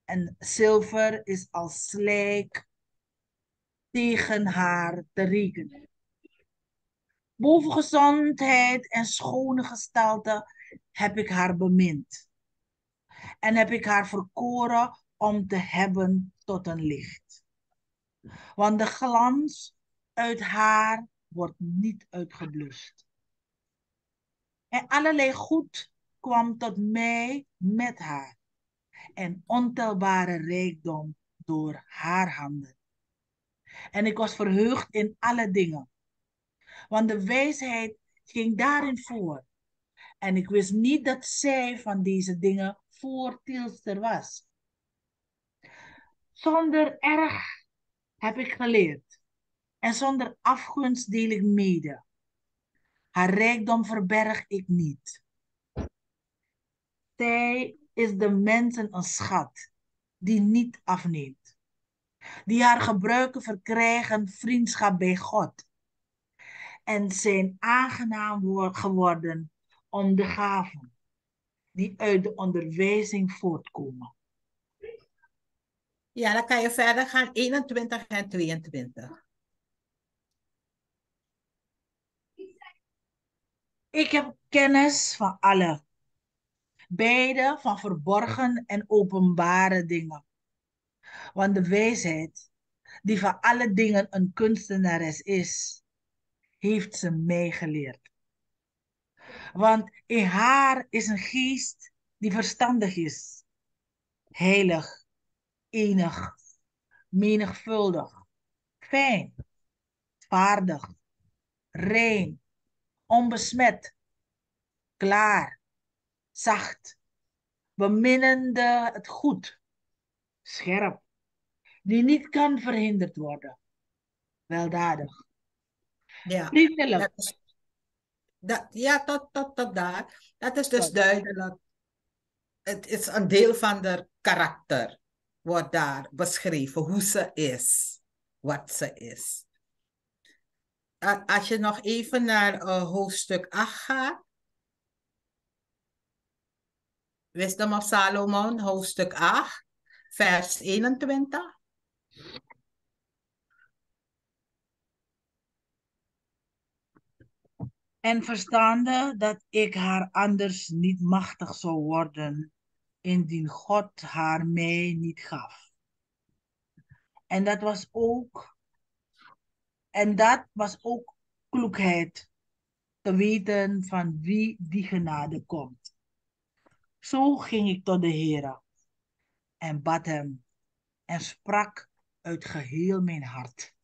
En zilver is als slijk tegen haar te rekenen. Boven gezondheid en schone gestalte heb ik haar bemind. En heb ik haar verkoren om te hebben tot een licht. Want de glans uit haar wordt niet uitgeblust. En allerlei goed kwam tot mij met haar. En ontelbare rijkdom door haar handen. En ik was verheugd in alle dingen. Want de wijsheid ging daarin voor. En ik wist niet dat zij van deze dingen voortilster was. Zonder erg heb ik geleerd. En zonder afgunst deel ik mede. Haar rijkdom verberg ik niet. Zij is de mensen een schat die niet afneemt. die haar gebruiken verkrijgen vriendschap bij God en zijn aangenaam wo- geworden om de gaven die uit de onderwijzing voortkomen. Ja, dan kan je verder gaan. 21 en 22. Ik heb kennis van alle, beide van verborgen en openbare dingen. Want de wijsheid, die van alle dingen een kunstenares is, heeft ze mij geleerd. Want in haar is een geest die verstandig is, heilig, enig, menigvuldig, fijn, vaardig, rein, onbesmet, klaar, zacht, beminnende het goed, scherp, die niet kan verhinderd worden, weldadig, Ja, dat is, dat, ja tot, tot, tot daar. Dat is dus duidelijk. Het is een deel van haar karakter. Wordt daar beschreven hoe ze is. Wat ze is. Als je nog even naar eh, hoofdstuk 8 gaat. Wisdom of Salomon, hoofdstuk 8, vers 21. En verstaande dat ik haar anders niet machtig zou worden, indien God haar mij niet gaf. En dat was ook, en dat was ook kloekheid, te weten van wie die genade komt. Zo ging ik tot de Heere en bad hem en sprak uit geheel mijn hart.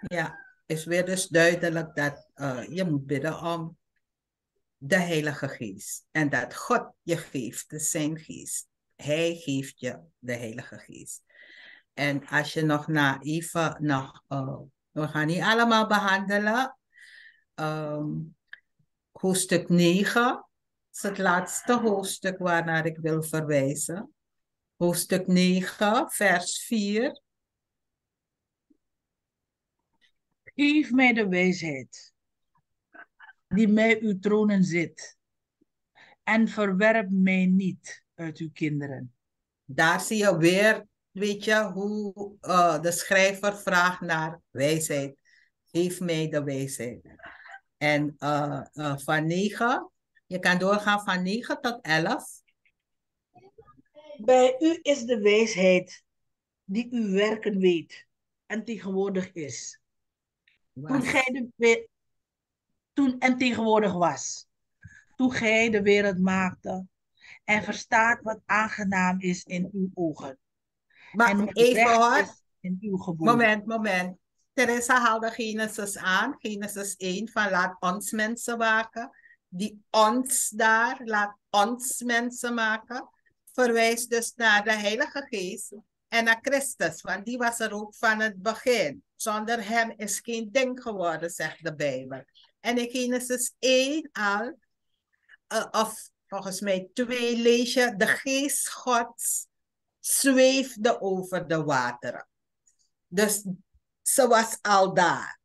Ja, is weer dus duidelijk dat eh, je moet bidden om de Heilige Geest. En dat God je geeft, de zijn geest. Hij geeft je de Heilige Geest. En als je nog naar even, nog, eh, we gaan niet allemaal behandelen. Ehm, hoofdstuk 9 is het laatste hoofdstuk waarnaar ik wil verwijzen. Hoofdstuk 9, vers 4. Geef mij de wijsheid, die mij uw tronen zit, en verwerp mij niet uit uw kinderen. Daar zie je weer, weet je, hoe eh, de schrijver vraagt naar wijsheid. Geef mij de wijsheid. En eh, eh, van 9, je kan doorgaan van 9 tot 11. Bij u is de wijsheid die uw werken weet en tegenwoordig is. Toen gij de toen en tegenwoordig was. Toen gij de wereld maakte en verstaat wat aangenaam is in uw ogen. en Maar even hoor, in uw moment, moment. Teresa haalde Genesis aan, Genesis 1, van laat ons mensen maken. Die ons daar, laat ons mensen maken, verwijst dus naar de Heilige Geest en naar Christus, want die was er ook van het begin. Zonder hem is geen ding geworden, zegt de Bijbel. En in Genesis 1 al, eh, of volgens mij 2, lees je, de geest Gods zweefde over de wateren. Dus ze was al daar.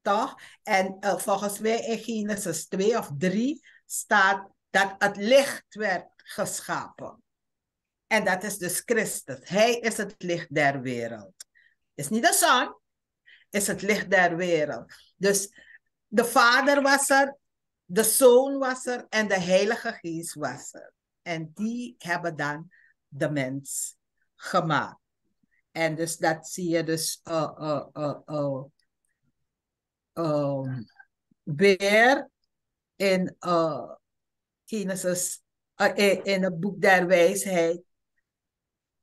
Toch? En eh, volgens mij in Genesis 2 of 3 staat dat het licht werd geschapen. En dat is dus Christus. Hij is het licht der wereld. Is niet de zon, is het licht der wereld. Dus de Vader was er, de Zoon was er en de Heilige Geest was er. En die hebben dan de mens gemaakt. En dus dat zie je dus uh, uh, uh, um, weer in Genesis, in, het boek der wijsheid,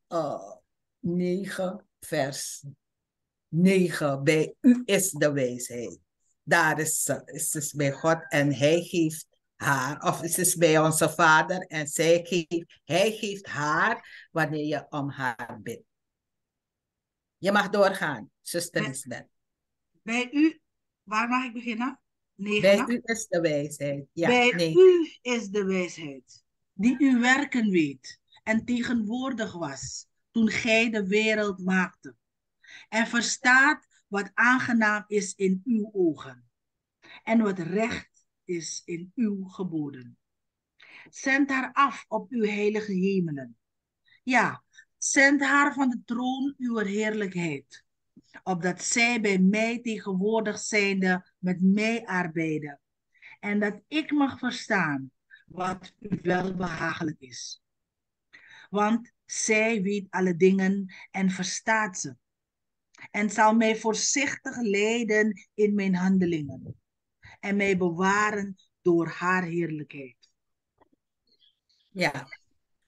uh, 9 vers 9. Bij u is de wijsheid. Daar is ze, is dus bij God en hij geeft haar, of het is bij onze vader en zij geeft, hij geeft haar wanneer je om haar bidt. Je mag doorgaan, zuster Bij- u, waar mag ik beginnen? Negen, Bij hè? u is de wijsheid. Ja, Bij u is de wijsheid, die uw werken weet en tegenwoordig was toen gij de wereld maakte en verstaat wat aangenaam is in uw ogen en wat recht is in uw geboden. Zend haar af op uw heilige hemelen. Ja, zend haar van de troon uw heerlijkheid, opdat zij bij mij tegenwoordig zijnde met mij arbeiden, en dat ik mag verstaan wat u wel behagelijk is. Want zij weet alle dingen en verstaat ze, en zal mij voorzichtig leiden in mijn handelingen, en mij bewaren door haar heerlijkheid. Ja.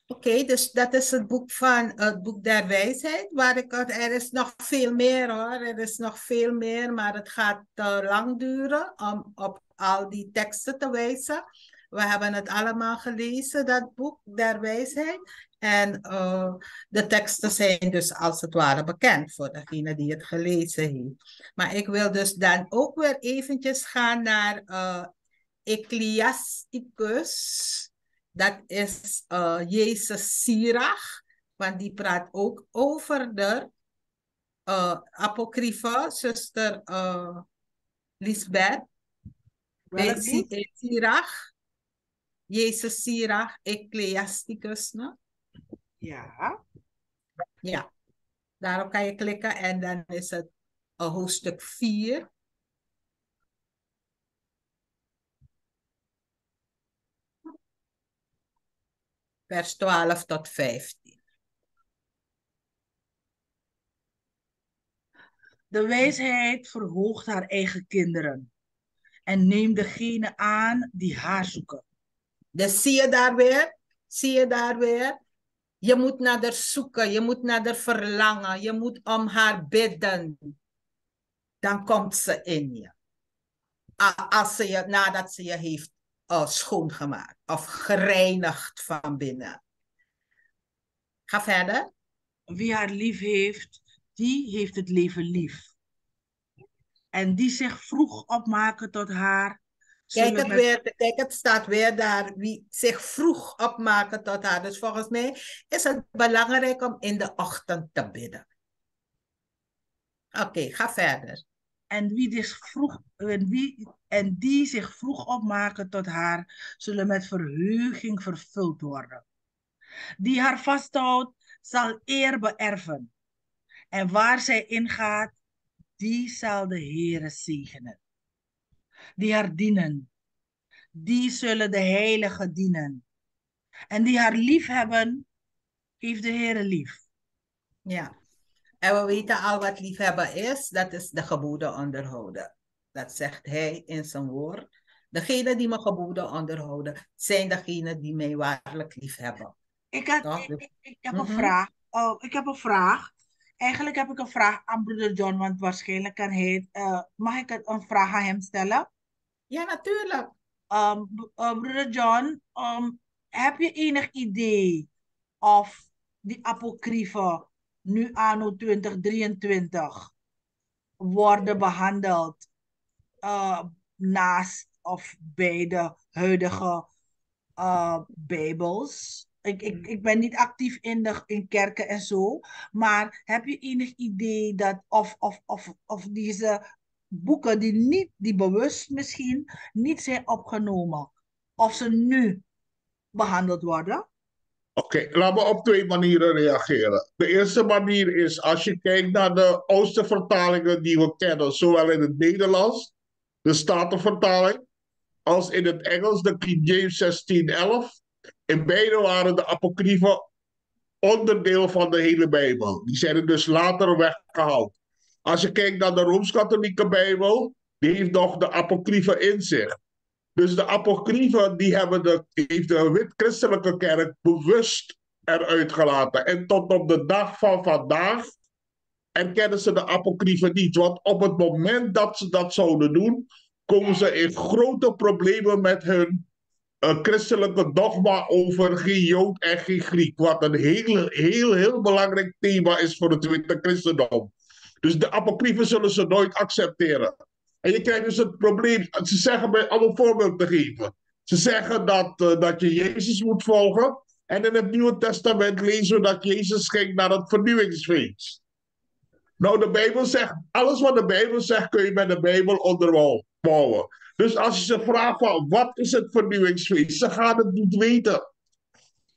Oké, dus dat is het boek van het boek der wijsheid, waar ik er is nog veel meer hoor, er is nog veel meer, maar het gaat te lang duren om op al die teksten te wijzen. We hebben het allemaal gelezen, dat boek der wijsheid. En uh, de teksten zijn dus als het ware bekend voor degene die het gelezen heeft. Maar ik wil dus dan ook weer eventjes gaan naar uh, Ecclesiasticus. Dat is uh, Jezus Sirach, want die praat ook over de uh, apocryfe, zuster uh, Lisbeth. Sirach. Jezus Sirach, Ecclesiasticus. No? Ja. Ja. Daarop kan je klikken en dan is het hoofdstuk 4. vers 12 tot 15. De wijsheid verhoogt haar eigen kinderen en neemt degene aan die haar zoeken. Dus zie je daar weer? Zie je daar weer? Je moet naar haar zoeken, je moet naar haar verlangen, je moet om haar bidden. Dan komt ze in je. Als ze je, nadat ze je heeft uh, schoongemaakt of gereinigd van binnen. Ga verder. Wie haar lief heeft, die heeft het leven lief. En die zich vroeg opmaken tot haar. Kijk het, met... weer, kijk, het staat weer daar. Wie zich vroeg opmaken tot haar. Dus volgens mij is het belangrijk om in de ochtend te bidden. Oké, okay, ga verder. En wie, zich vroeg, en, wie, en die zich vroeg opmaken tot haar, zullen met verheuging vervuld worden. Die haar vasthoudt, zal eer beërven. En waar zij ingaat, die zal de Heere zegenen. Die haar dienen, die zullen de Heilige dienen. En die haar lief hebben, heeft de Heere lief. Ja. En we weten al wat liefhebben is, dat is de geboden onderhouden. Dat zegt hij in zijn woord. Degenen die mijn geboden onderhouden, zijn degenen die mij waarlijk liefhebben. Ik, had, ik, heb een mm -hmm. vraag. Oh, ik heb een vraag. Eigenlijk heb ik een vraag aan broeder John, want waarschijnlijk kan hij... Uh, mag ik een vraag aan hem stellen? Ja, natuurlijk. Um, uh, broeder John, um, heb je enig idee of die apocryfe nu anno 2023 worden behandeld uh, naast of bij de huidige uh, Bijbels. Ik, ik, ik ben niet actief in, de, in kerken en zo, maar heb je enig idee dat of, of, of, of deze boeken die niet, die bewust misschien niet zijn opgenomen, of ze nu behandeld worden? Oké, laten we op twee manieren reageren. De eerste manier is als je kijkt naar de oudste vertalingen die we kennen, zowel in het Nederlands, de Statenvertaling, als in het Engels, de King James 1611. In beide waren de apocryfen onderdeel van de hele Bijbel. Die zijn er dus later weggehaald. Als je kijkt naar de Rooms-Katholieke Bijbel, die heeft nog de apocryfen in zich. Dus de apocryfen die hebben de, heeft de wit-christelijke kerk bewust eruit gelaten. En tot op de dag van vandaag erkennen ze de apocryfen niet. Want op het moment dat ze dat zouden doen, komen ze in grote problemen met hun uh, christelijke dogma over geen Jood en geen Griek. Wat een heel, heel, heel belangrijk thema is voor het witte christendom. Dus de apocryfen zullen ze nooit accepteren. En je krijgt dus het probleem, ze zeggen bij, om een voorbeeld te geven. Ze zeggen dat, uh, dat je Jezus moet volgen. En in het Nieuwe Testament lezen we dat Jezus ging naar het vernieuwingsfeest. Nou, de Bijbel zegt, alles wat de Bijbel zegt, kun je met de Bijbel onderbouwen. Dus als je ze vraagt van, wat is het vernieuwingsfeest? Ze gaan het niet weten.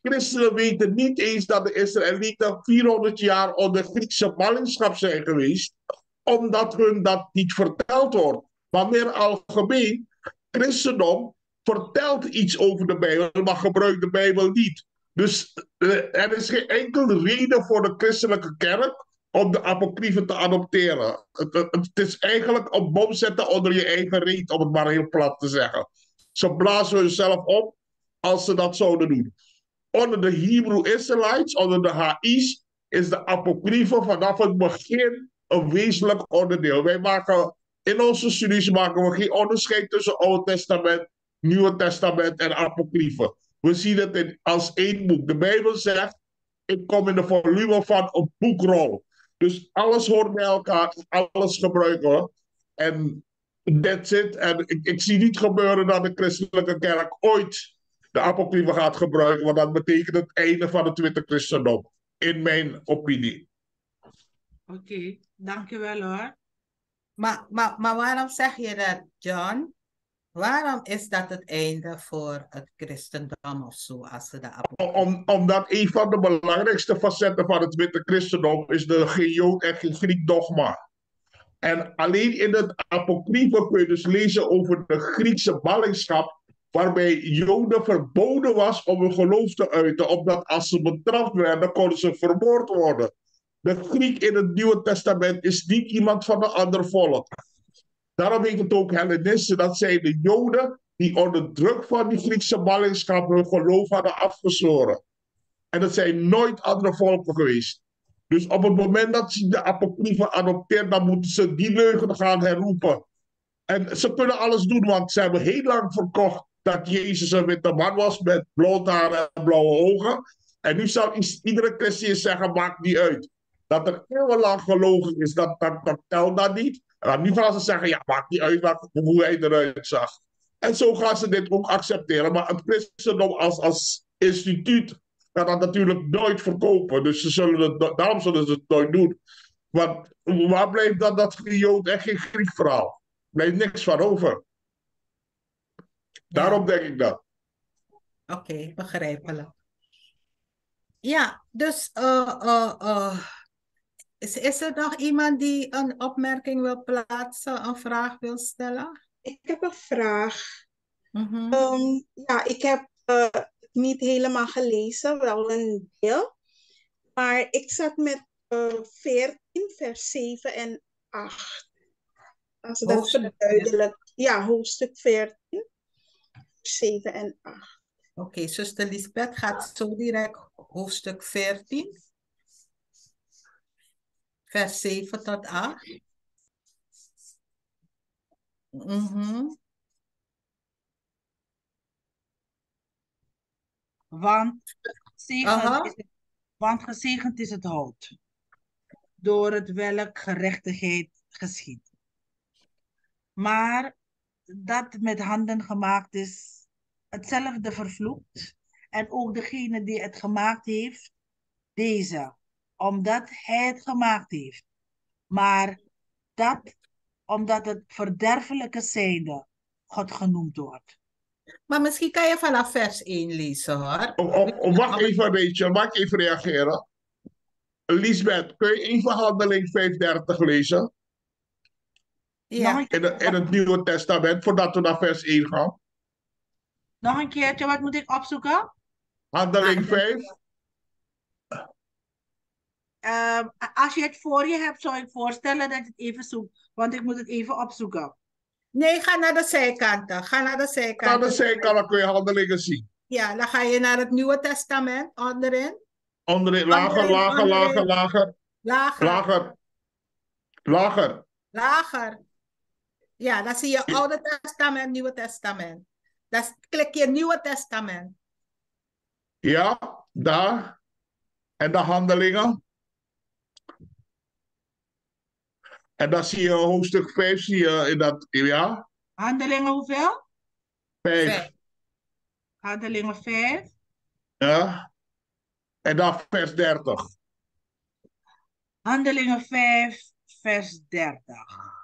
Christenen weten niet eens dat de Israëlieten 400 jaar onder Griekse ballingschap zijn geweest, omdat hun dat niet verteld wordt. Maar meer algemeen, christendom vertelt iets over de Bijbel, maar gebruikt de Bijbel niet. Dus uh, er is geen enkele reden voor de christelijke kerk om de apocryfen te adopteren. Het, het, is eigenlijk een bom zetten onder je eigen reet, om het maar heel plat te zeggen. Ze blazen hunzelf op als ze dat zouden doen. Onder de Hebrew Israelites, onder de HI's, is de apocryfe vanaf het begin een wezenlijk onderdeel. Wij maken in onze studies maken we geen onderscheid tussen Oude Testament, Nieuwe Testament en apocryfe. We zien het als één boek. De Bijbel zegt, ik kom in de volume van een boekrol. Dus alles hoort bij elkaar, alles gebruiken we. En that's it. En ik, ik zie niet gebeuren dat de christelijke kerk ooit de apocryfe gaat gebruiken, want dat betekent het einde van het witte christendom, in mijn opinie. Oké, okay, dankjewel hoor. Maar, maar, maar waarom zeg je dat, John? Waarom is dat het einde voor het christendom of zo? Als ze de Om, omdat een van de belangrijkste facetten van het witte christendom is de geen Jood en geen Griek dogma. En alleen in het apocryfe kun je dus lezen over de Griekse ballingschap, waarbij Joden verboden was om hun geloof te uiten, omdat als ze betrapt werden, konden ze vermoord worden. De Griek in het Nieuwe Testament is niet iemand van een ander volk. Daarom heet het ook Hellenisten. Dat zijn de Joden die onder druk van die Griekse ballingschap hun geloof hadden afgezworen. En dat zijn nooit andere volken geweest. Dus op het moment dat ze de apocryfe adopteren, dan moeten ze die leugen gaan herroepen. En ze kunnen alles doen, want ze hebben heel lang verkocht dat Jezus een witte man was met blond haar en blauwe ogen. En nu zal iedere christen zeggen, maakt niet uit. Dat er eeuwenlang gelogen is, dat, dat, dat telt dat niet. En nu gaan ze zeggen, ja, maakt niet uit wat, hoe hij eruit zag. En zo gaan ze dit ook accepteren. Maar het christendom als, als instituut gaat dat natuurlijk nooit verkopen. Dus ze zullen daarom zullen ze het nooit doen. Want waar blijft dan dat Jood en geen Griek verhaal? Er blijft niks van over. Daarom denk ik dat. Oké, okay, begrijpelijk. Ja, dus uh, uh, uh, is, is er nog iemand die een opmerking wil plaatsen, een vraag wil stellen? Ik heb een vraag. Mm -hmm. um, ja, ik heb uh, niet helemaal gelezen, wel een deel. Maar ik zat met uh, 14, vers 7 en 8. Als dat hoofdstuk, verduidelijkt. Ja, hoofdstuk 14, 7 en 8. Oké, okay, zuster Lisbeth gaat zo direct hoofdstuk 14 vers 7 tot 8. Mm -hmm. Want, gezegend is het, want gezegend is het hout, door het welk gerechtigheid geschiet. Maar dat met handen gemaakt is, hetzelfde vervloekt. En ook degene die het gemaakt heeft, deze omdat hij het gemaakt heeft. Maar dat omdat het verderfelijke zijnde God genoemd wordt. Maar misschien kan je vanaf vers 1 lezen hoor. Oh, oh, oh, wacht even een beetje, mag ik even reageren? Lisbeth, kun je even handeling 35 lezen? Ja. In, de, in het Nieuwe Testament, voordat we naar vers 1 gaan. Nog een keertje, wat moet ik opzoeken? Handeling 5. Uh, als je het voor je hebt, zou ik voorstellen dat je het even zoekt. Want ik moet het even opzoeken. Nee, ga naar de zijkanten. Ga naar de zijkanten. Naar de zijkanten kun je handelingen zien. Ja, dan ga je naar het Nieuwe Testament onderin. Onderin, lager, onderin, lager, onderin. lager, lager. Lager. Lager. Lager. Lager. Ja, dan zie je Oude Testament, Nieuwe Testament. Dan klik je Nieuwe Testament. Ja, daar. En de handelingen. En dan zie je hoofdstuk 5, zie je in dat, ja? Handelingen hoeveel? 5. Handelingen 5. Ja. En dan vers 30. Handelingen 5, vers 30.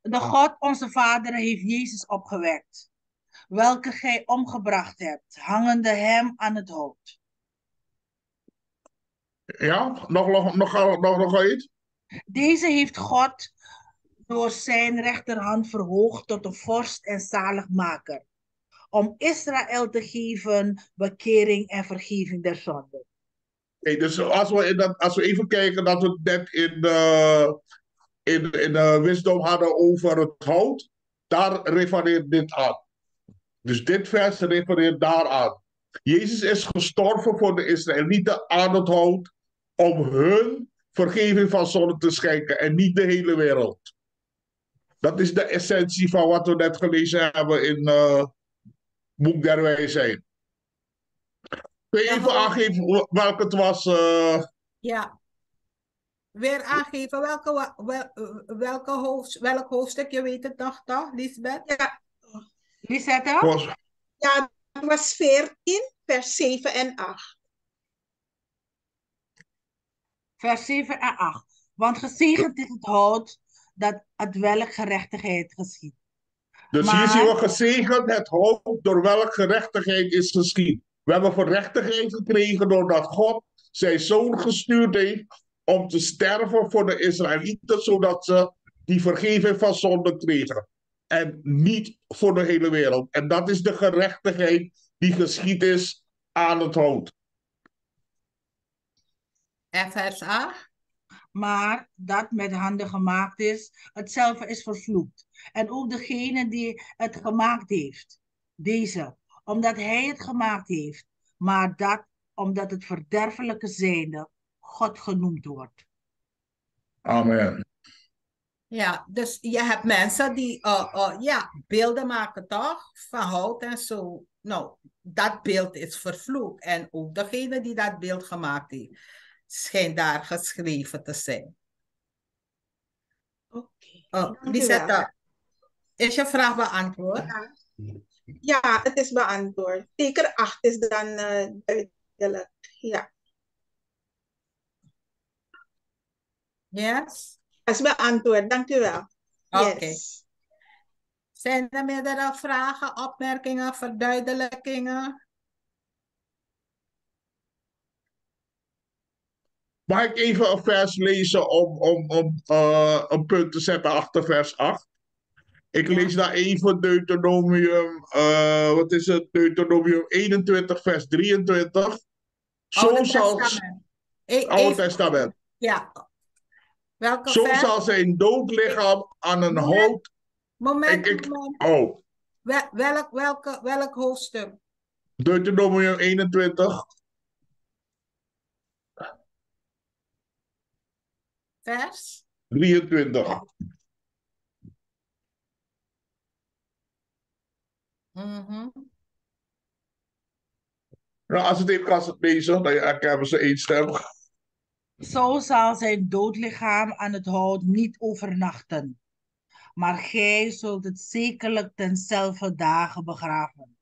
De God, onze Vader, heeft Jezus opgewekt, welke gij omgebracht hebt, hangende hem aan het hoofd. Ja, nog, nog, nog, nog, nog iets? Deze heeft God door zijn rechterhand verhoogd tot een vorst en zaligmaker, om Israël te geven bekering en vergeving der zonden. Okay, dus als we, in dat, als we even kijken dat we het net in de, in, in de wisdom hadden over het hout, daar refereert dit aan. Dus dit vers refereert daaraan. Jezus is gestorven voor de Israëlieten aan het hout om hun vergeving van zonde te schenken en niet de hele wereld. Dat is de essentie van wat we net gelezen hebben in uh, Boek der Wijsheid. Kun je even aangeven welke het was? Uh... Ja. Weer aangeven welke, wel, welke hoofd, welk hoofdstuk, je weet het nog toch, Lisbeth? Ja. Lisette? Was... Ja, het was 14, vers 7 en 8. Vers 7 en 8. Want gezegend is het hout dat het welk gerechtigheid geschiet. Dus maar... hier zien we gezegend het hoop door welk gerechtigheid is geschied. We hebben gerechtigheid gekregen doordat God zijn zoon gestuurd heeft om te sterven voor de Israëlieten, zodat ze die vergeving van zonde kregen. En niet voor de hele wereld. En dat is de gerechtigheid die geschied is aan het hout. FSA? maar dat met handen gemaakt is, hetzelfde is vervloekt. En ook degene die het gemaakt heeft, deze, omdat hij het gemaakt heeft, maar dat omdat het verderfelijke zijnde God genoemd wordt. Amen. Ja, dus je hebt mensen die uh, uh, ja, beelden maken, toch? Van hout en zo. Nou, dat beeld is vervloekt. En ook degene die dat beeld gemaakt heeft schijnt daar geschreven te zijn. Oké. Okay. Oh, Lisetta, is je vraag beantwoord? Ja. ja, het is beantwoord. Zeker 8 is dan uh, duidelijk. Ja. Yes? Dat is beantwoord, dank u wel. Oké. Okay. Yes. Zijn er meerdere vragen, opmerkingen, verduidelijkingen? Mag ik even een vers lezen om, om, om uh, een punt te zetten achter vers 8? Ik lees daar even Deuteronomium, uh, wat is het? Deuteronomium 21, vers 23. Zo zal. E Oude Testament. Ja. Welke Zo vers? zal zijn dood lichaam aan een moment, hout. Moment, ik, ik, moment. Oh. Wel, welk, welke, welk hoofdstuk? Deuteronomium 21. vers? 23. Mm -hmm. Nou, als het even kan lezen, dan hebben ze één stem. Zo zal zijn doodlichaam aan het hout niet overnachten. Maar gij zult het zekerlijk tenzelfde dagen begraven.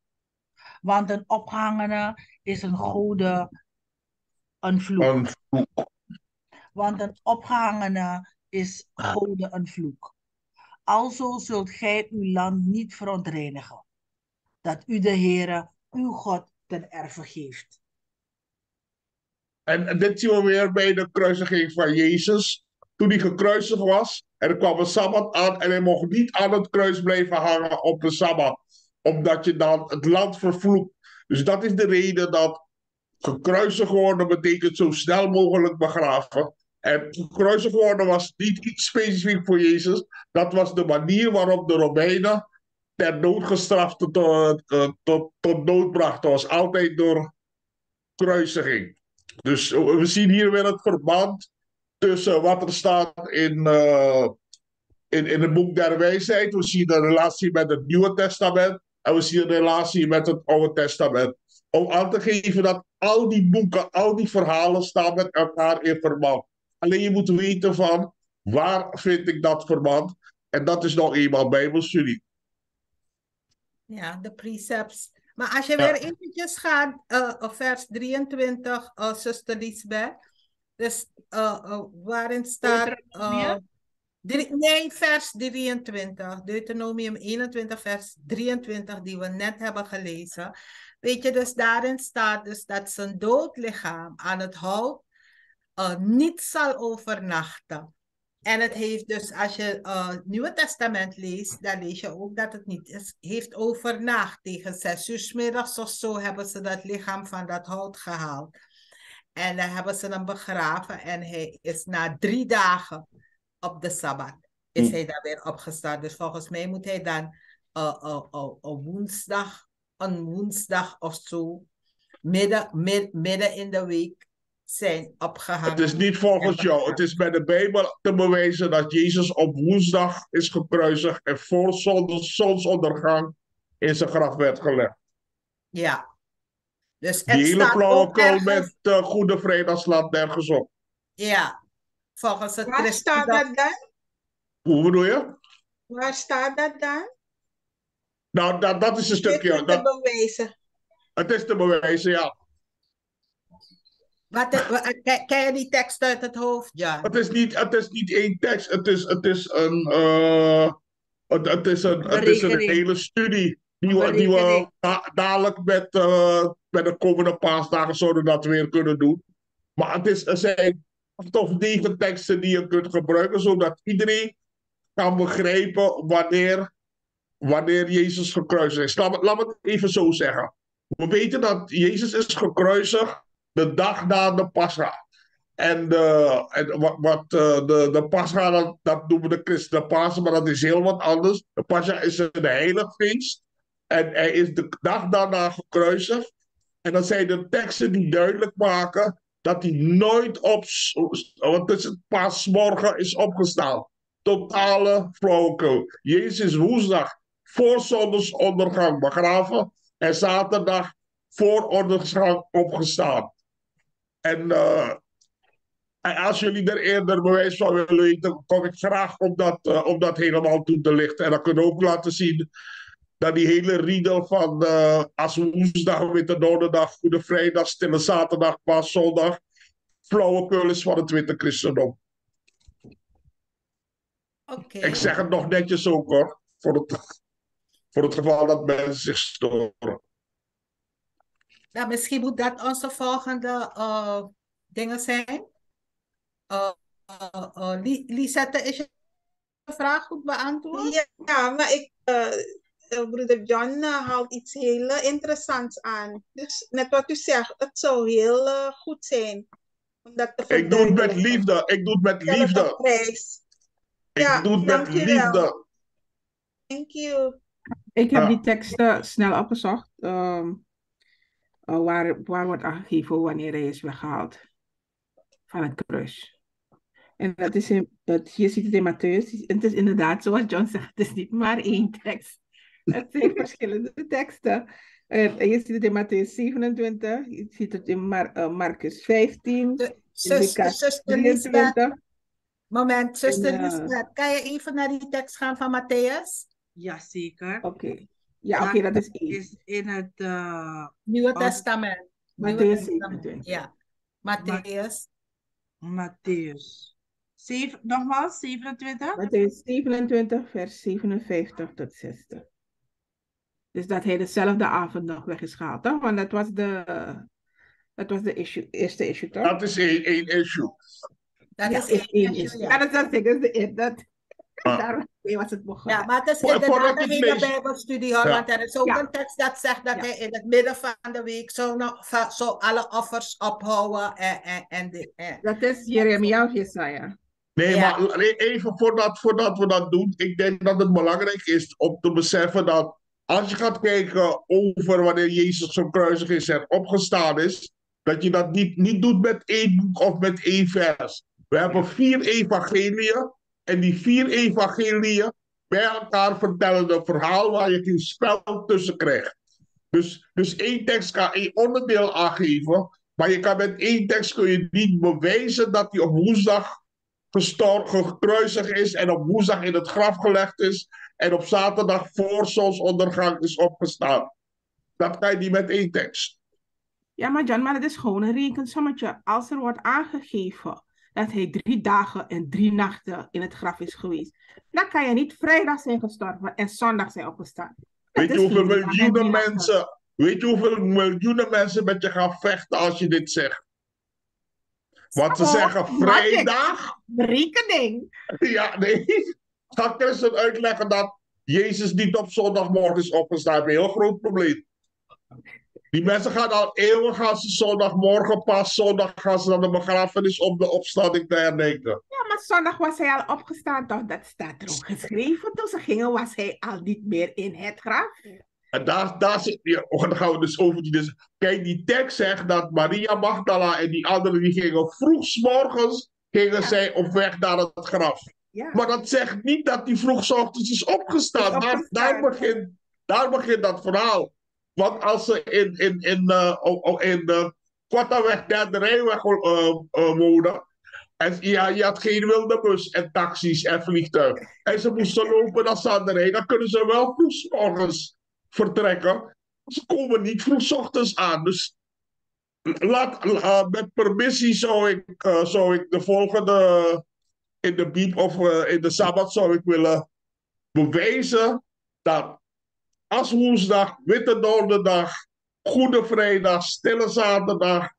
Want een opgehangene is een goede, een vloek. Want een opgehangene is gode een vloek. Alzo zult gij uw land niet verontreinigen, dat u de Heere, uw God, ten erve geeft. En dit zien we weer bij de kruisiging van Jezus. Toen hij gekruisigd was, er kwam een Sabbat aan en hij mocht niet aan het kruis blijven hangen op de Sabbat, omdat je dan het land vervloekt. Dus dat is de reden dat gekruisigd worden betekent zo snel mogelijk begraven. En kruisig worden was niet iets specifiek voor Jezus. Dat was de manier waarop de Romeinen ter dood gestraft tot, tot, tot, tot dood brachten. was altijd door kruisiging. Dus we zien hier weer het verband tussen wat er staat in, uh, in, in het boek der wijsheid. We zien de relatie met het Nieuwe Testament. En we zien de relatie met het Oude Testament. Om aan te geven dat al die boeken, al die verhalen staan met elkaar in verband. Alleen je moet weten van waar vind ik dat verband. En dat is nog eenmaal Bijbelstudie. Ja, de precepts. Maar als je ja. weer eventjes gaat, uh, vers 23, uh, zuster Lisbeth. Dus uh, uh, waarin staat. Uh, nee, vers 23. Deuteronomium 21, vers 23, die we net hebben gelezen. Weet je, dus daarin staat dus dat zijn dood lichaam aan het hout niet zal overnachten. En het heeft dus, als je het Nieuwe Testament leest, dan lees je ook dat het niet is, heeft overnacht. Tegen zes uur s middags of zo hebben ze dat lichaam van dat hout gehaald. En dan hebben ze hem begraven en hij is na drie dagen op de Sabbat is hm. hij dan weer opgestaan. Dus volgens mij moet hij dan uh, uh, uh, woensdag, een woensdag of zo, midden, midden in de week zijn opgehangen. Het is niet volgens jou. Het is bij de Bijbel te bewijzen dat Jezus op woensdag is gekruisigd en voor zonsondergang in zijn graf werd gelegd. Ja, dus Die hele flauwekul met uh, Goede Vrijdag slaat nergens op. Ja, volgens het Waar staat dat dan? Hoe bedoel je? Waar staat dat dan? Nou, dat, dat is een stukje. Het is te bewijzen. Het is te bewijzen, ja. Wat, ken je die tekst uit het hoofd, ja? Het is niet, het is niet één tekst. Het is, het is een... Uh, het, het, is een, het is een hele studie die we, die we dadelijk met, uh, met de komende paasdagen zouden dat weer kunnen doen. Maar het is, er zijn acht of negen teksten die je kunt gebruiken, zodat iedereen kan begrijpen wanneer, wanneer Jezus gekruisigd is. Laat, laat me het even zo zeggen. We weten dat Jezus is gekruisigd de dag na de Pascha. En, en wat, wat uh, de, de Pascha, dat, dat noemen de christenen Pasen, maar dat is heel wat anders. De Pascha is een heilig feest. En hij is de dag daarna gekruisigd. En dan zijn de teksten die duidelijk maken dat hij nooit op, want het is paasmorgen is opgestaan. Totale flauwekul. Jezus woensdag voor zondagsondergang begraven en zaterdag voor ondergang opgestaan. En uh, als jullie er eerder bewijs van willen weten, kom ik graag om dat, uh, om dat helemaal toe te lichten. En dan kunnen we ook laten zien dat die hele riedel van uh, als woensdag, witte donderdag, goede vrijdag, stille zaterdag, paaszondag, flauwekul is van het witte christendom. Okay. Ik zeg het nog netjes ook hoor, voor het, voor het geval dat mensen zich storen. Nou, misschien moet dat onze volgende uh, dingen zijn. Uh, uh, Lisette, is je vraag goed beantwoord? Ja, maar ik, broeder John haalt iets heel interessants aan. Dus net wat u zegt, het zou heel goed zijn. Om dat te ik doe het met liefde. Ik doe het met liefde. Prijs. Ik ja, doe het met liefde. Thank you. Ik heb die teksten snel opgezocht. Um, uh, waar, waar wordt aangegeven wanneer hij is weggehaald van het kruis. En dat is in, dat, je ziet het in Matthäus. Het is inderdaad, zoals John zegt, het is niet maar één tekst. Het zijn verschillende teksten. En je ziet het in Matthäus 27, je ziet het in Mar uh, Marcus 15, de, zus, zuster 23. Moment, zuster en, uh, kan je even naar die tekst gaan van Matthäus? Jazeker. Oké. Okay. Ja, oké, okay, dat is één. Is in het uh, Nieuwe Testament. Matthäus 27. Ja. Matthäus. Matthäus. Zeven, nogmaals, 27? Matthäus 27, vers 57 tot 60. Dus dat hij dezelfde avond nog weg is gehaald, toch? Want dat was de, dat was de issue, eerste issue, toch? Dat is één, één issue. Dat ja, is één issue, ja. ja. dat is dat, dat Ah. Daarom was het begonnen. Ja, maar het is inderdaad een hele Bijbelstudie hoor. Ja. Want er is ook ja. een tekst dat zegt dat ja. hij in het midden van de week zo, nog, zo alle offers ophouden. En, en, en de, en. Dat is Jeremia of Jesaja. Nee, maar even voordat, voordat we dat doen. Ik denk dat het belangrijk is om te beseffen dat als je gaat kijken over wanneer Jezus zo'n kruisig is en opgestaan is, dat je dat niet, niet doet met één boek of met één vers. We hebben vier evangeliën en die vier evangeliën bij elkaar vertellen een verhaal waar je geen spel tussen krijgt. Dus, dus één tekst kan één onderdeel aangeven, maar je kan met één tekst kun je niet bewijzen dat hij op woensdag gestorven, gekruisigd is en op woensdag in het graf gelegd is en op zaterdag voor zonsondergang is opgestaan. Dat kan je niet met één tekst. Ja, maar Jan, maar het is gewoon een rekensommetje. Als er wordt aangegeven dat hij drie dagen en drie nachten in het graf is geweest, dan kan je niet vrijdag zijn gestorven en zondag zijn opgestaan. Weet je hoeveel miljoenen mensen, weet je hoeveel miljoenen mensen met je gaan vechten als je dit zegt? Want ze Oh, zeggen vrijdag. Rekening. Ja, nee. Ga Christen uitleggen dat Jezus niet op zondagmorgen is opgestaan. Een heel groot probleem. Die mensen gaan al eeuwen gaan ze zondagmorgen pas, zondag gaan ze naar de begrafenis om de opstanding te herdenken. Ja, maar zondag was hij al opgestaan, toch? Dat staat er ook geschreven. Toen ze gingen, was hij al niet meer in het graf. En daar, daar zit, ja, oh, dan gaan we dus over die. Dus, kijk, die tekst zegt dat Maria Magdala en die anderen die gingen vroeg 's morgens gingen zij op weg naar het graf. Ja. Maar dat zegt niet dat die vroeg 's ochtends is opgestaan. Is Daar, opgestaan. daar, begint, daar begint dat verhaal. Want als ze in, in, in, eh, o- in de Kortaweg, derde rijweg eh, eh, wonen. En ja, je had geen wilde bus en taxis en vliegtuigen. En ze moesten lopen naar Sanderij. Dan kunnen ze wel vroeg morgens vertrekken. Ze komen niet vroeg ochtends aan. Dus laat, eh, met permissie zou ik, eh, zou ik de volgende in de biep of eh, in de sabbat zou ik willen bewijzen dat als woensdag, witte donderdag, goede vrijdag, stille zaterdag,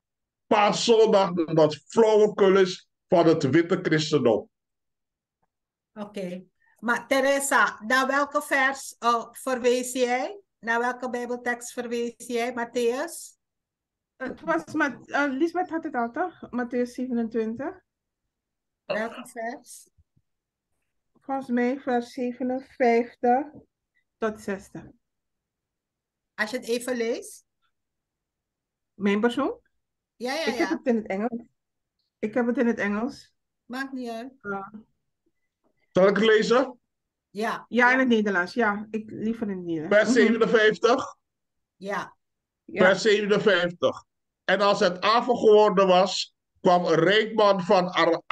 paaszondag, dat flauwekul is van het witte christendom. Oké. Maar Teresa, naar welke vers uh, verwees jij? Naar welke Bijbeltekst verwees jij, Matthäus? Het was, maar uh, Lisbeth had het al, toch? Matthäus 27. Welke vers? Volgens mij vers 57 tot 60. Als je het even leest. Mijn persoon? Ja, ja, Ik heb ja. het in het Engels. Ik heb het in het Engels. Maakt niet uit. Ja. Zal ik het lezen? Ja. Ja, in het Nederlands. Ja, ik liever in het Nederlands. Vers Mhm. 57. Ja. Ja. Vers 57. En als het avond geworden was, kwam een rijk man van Ar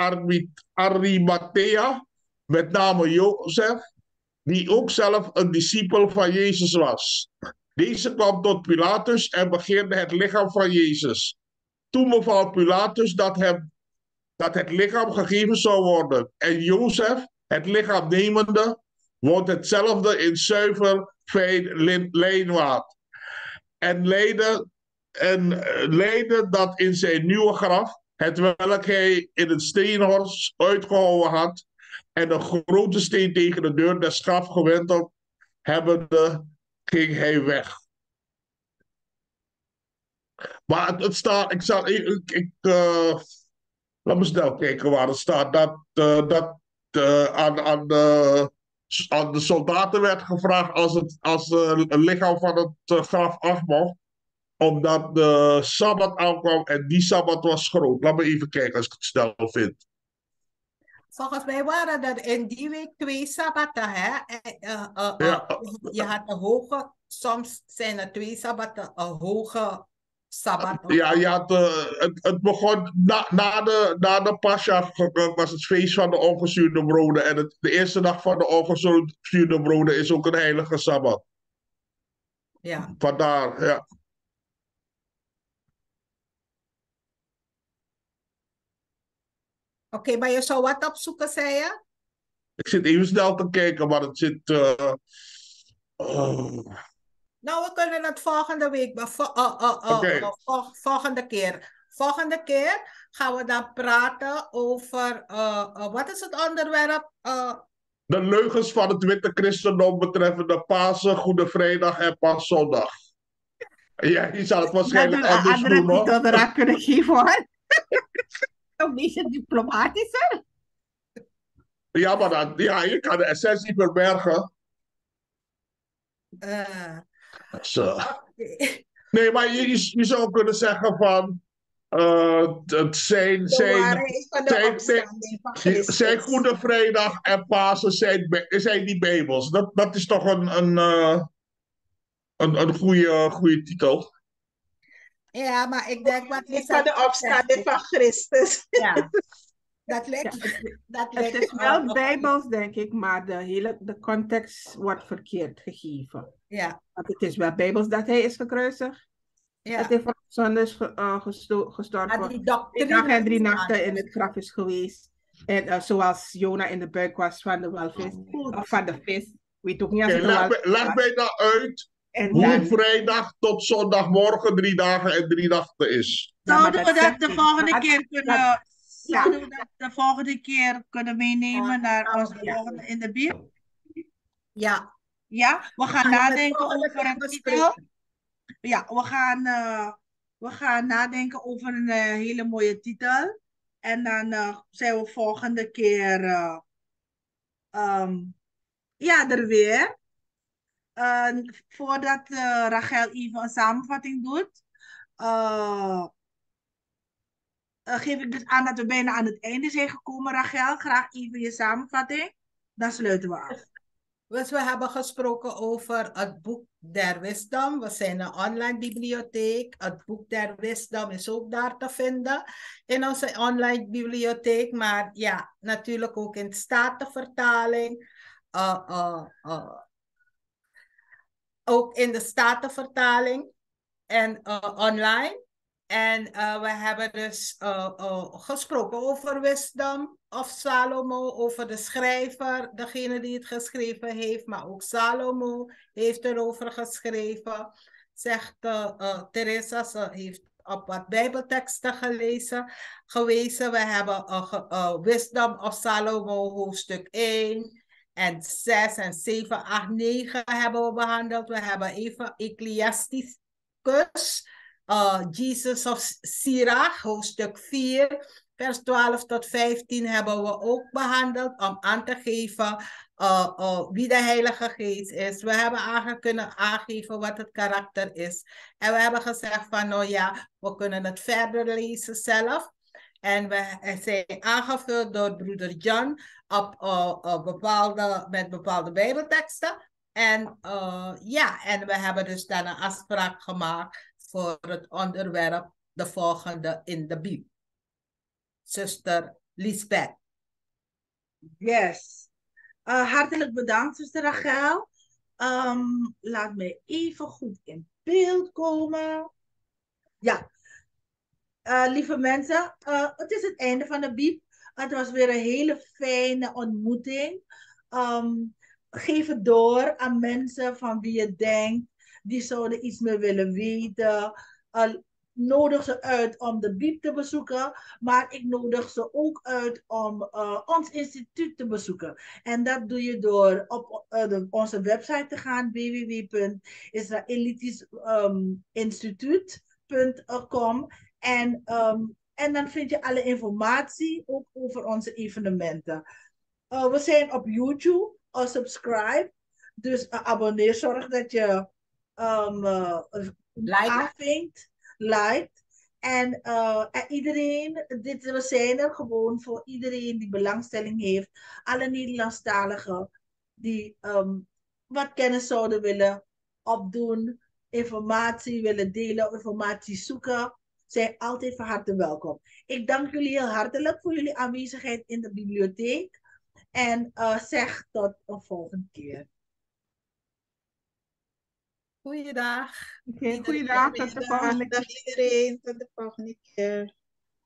Arimathea, met name Jozef, die ook zelf een discipel van Jezus was. Deze kwam tot Pilatus en begeerde het lichaam van Jezus. Toen beval Pilatus dat, dat het lichaam gegeven zou worden. En Jozef, het lichaam nemende, wond hetzelfde in zuiver fijn. En leidde, en eh, leidde dat in zijn nieuwe graf, het welk hij in het steenhorst uitgehouden had, en een grote steen tegen de deur des graf gewenteld hebbende, ging hij weg. Maar het, staat, ik zal, ik, ik, eh, laat me snel kijken waar het staat, dat, eh, dat eh, aan, aan, de, aan de soldaten werd gevraagd als het, als het lichaam van het graf af mocht, omdat de Sabbat aankwam en die Sabbat was groot. Laat me even kijken als ik het snel vind. Volgens mij waren er in die week twee sabbatten, hè? En, eh, eh, eh, Ja. Je had een hoge, soms zijn er twee sabbatten, een hoge sabbat. Ja, je had, het, het begon na, na de, na de Pascha was het feest van de ongezuurde broden. En het, de eerste dag van de ongezuurde broden is ook een heilige Sabbat. Ja. Vandaar, ja. Oké, maar je zou wat opzoeken, zei je? Ik zit even snel te kijken, maar het zit. eh, oh. Nou, we kunnen het volgende week, maar vo- uh, vol- volgende keer. Volgende keer gaan we dan praten over, uh, uh, wat is het onderwerp? De leugens van het witte christendom betreffende Pasen, Goede Vrijdag en Paaszondag. Ja, je zal het Dat waarschijnlijk anders doen, hoor. titel eraan kunnen geven, hoor. Een beetje diplomatischer. Ja, maar dan, ja, je kan de essentie verbergen. uh, Zo. Nee, maar je, je, je zou kunnen zeggen van. eh, het zijn, zijn, zijn, Goede Vrijdag en Pasen zijn die Bijbels. Dat, dat is toch een, een, eh, een, een goede, goede titel. Ja, maar ik denk wat Ik van de Lisa opstanding zegt, van Christus. Ja, dat lijkt, dat Het lijkt is uh, wel bijbels, denk ik, maar de hele de context wordt verkeerd gegeven. Ja, Want het is wel bijbels dat hij is gekruisigd. Ja. Dat hij van zonde is ge- uh, gesto- gestorven. Drie dagen en drie is nachten in het graf is geweest. En uh, zoals Jona in de buik was van de walvis, of van de vis. Weet ook niet het een leg, walvis mij- leg mij nou uit En hoe dan, vrijdag tot zondagmorgen drie dagen en drie nachten is. Zouden we dat de volgende keer kunnen, ja. zouden we dat de volgende keer kunnen meenemen naar onze volgende in de bier? Ja. Ja, we gaan nadenken over een titel. Ja, we gaan, eh, we gaan nadenken over een eh, hele mooie titel. En dan eh, zijn we volgende keer eh, ehm, ja, er weer. Eh, voordat eh, Rachel even een samenvatting doet, eh, geef ik dus aan dat we bijna aan het einde zijn gekomen. Rachel, graag even je samenvatting. Dan sluiten we af. Dus we hebben gesproken over het boek der wisdom. We zijn een online bibliotheek. Het boek der wisdom is ook daar te vinden in onze online bibliotheek. Maar ja, natuurlijk ook in statenvertaling. Uh, uh, uh, ook in de statenvertaling en uh, online. En uh, we hebben dus uh, gesproken over wisdom of Salomo, over de schrijver, degene die het geschreven heeft, maar ook Salomo heeft erover geschreven. Zegt Teresa, ze heeft op wat bijbelteksten gelezen, gewezen. We hebben Wisdom of Salomo hoofdstuk 1 en 6 en 7, 8, 9 hebben we behandeld. We hebben even Ecclesiasticus. Uh, Jesus of Sirach, hoofdstuk 4, vers 12 tot 15 hebben we ook behandeld om aan te geven uh, uh, wie de Heilige Geest is. We hebben eigenlijk kunnen aangeven wat het karakter is. En we hebben gezegd van, nou ja, we kunnen het verder lezen zelf. En we zijn aangevuld door broeder John op uh, bepaalde, met bepaalde bijbelteksten. En ja, en we hebben dus dan een afspraak gemaakt voor het onderwerp de volgende in de Bibel. Zuster Lisbeth. Yes. Hartelijk bedankt, zuster Rachel. Um, laat mij even goed in beeld komen. Ja. Uh, lieve mensen, uh, het is het einde van de Biep. Het was weer een hele fijne ontmoeting. Um, geef het door aan mensen van wie je denkt die zouden iets meer willen weten. Uh, nodig ze uit om de BIEB te bezoeken, maar ik nodig ze ook uit om ons instituut te bezoeken. En dat doe je door op onze website te gaan, www.israelitisch.instituut.com en, um, en dan vind je alle informatie ook over onze evenementen. we zijn op YouTube, subscribe, dus abonneer, zorg dat je um, uh, like. aanvinkt, liked. En, uh, en iedereen, dit, we zijn er gewoon voor iedereen die belangstelling heeft. Alle Nederlandstaligen die um, wat kennis zouden willen opdoen, informatie willen delen, informatie zoeken, zijn altijd van harte welkom. Ik dank jullie heel hartelijk voor jullie aanwezigheid in de bibliotheek. En uh, zeg tot een volgende keer. Goeiedag. Okay, goeiedag. Tot de volgende keer. Dag iedereen. Tot de volgende keer.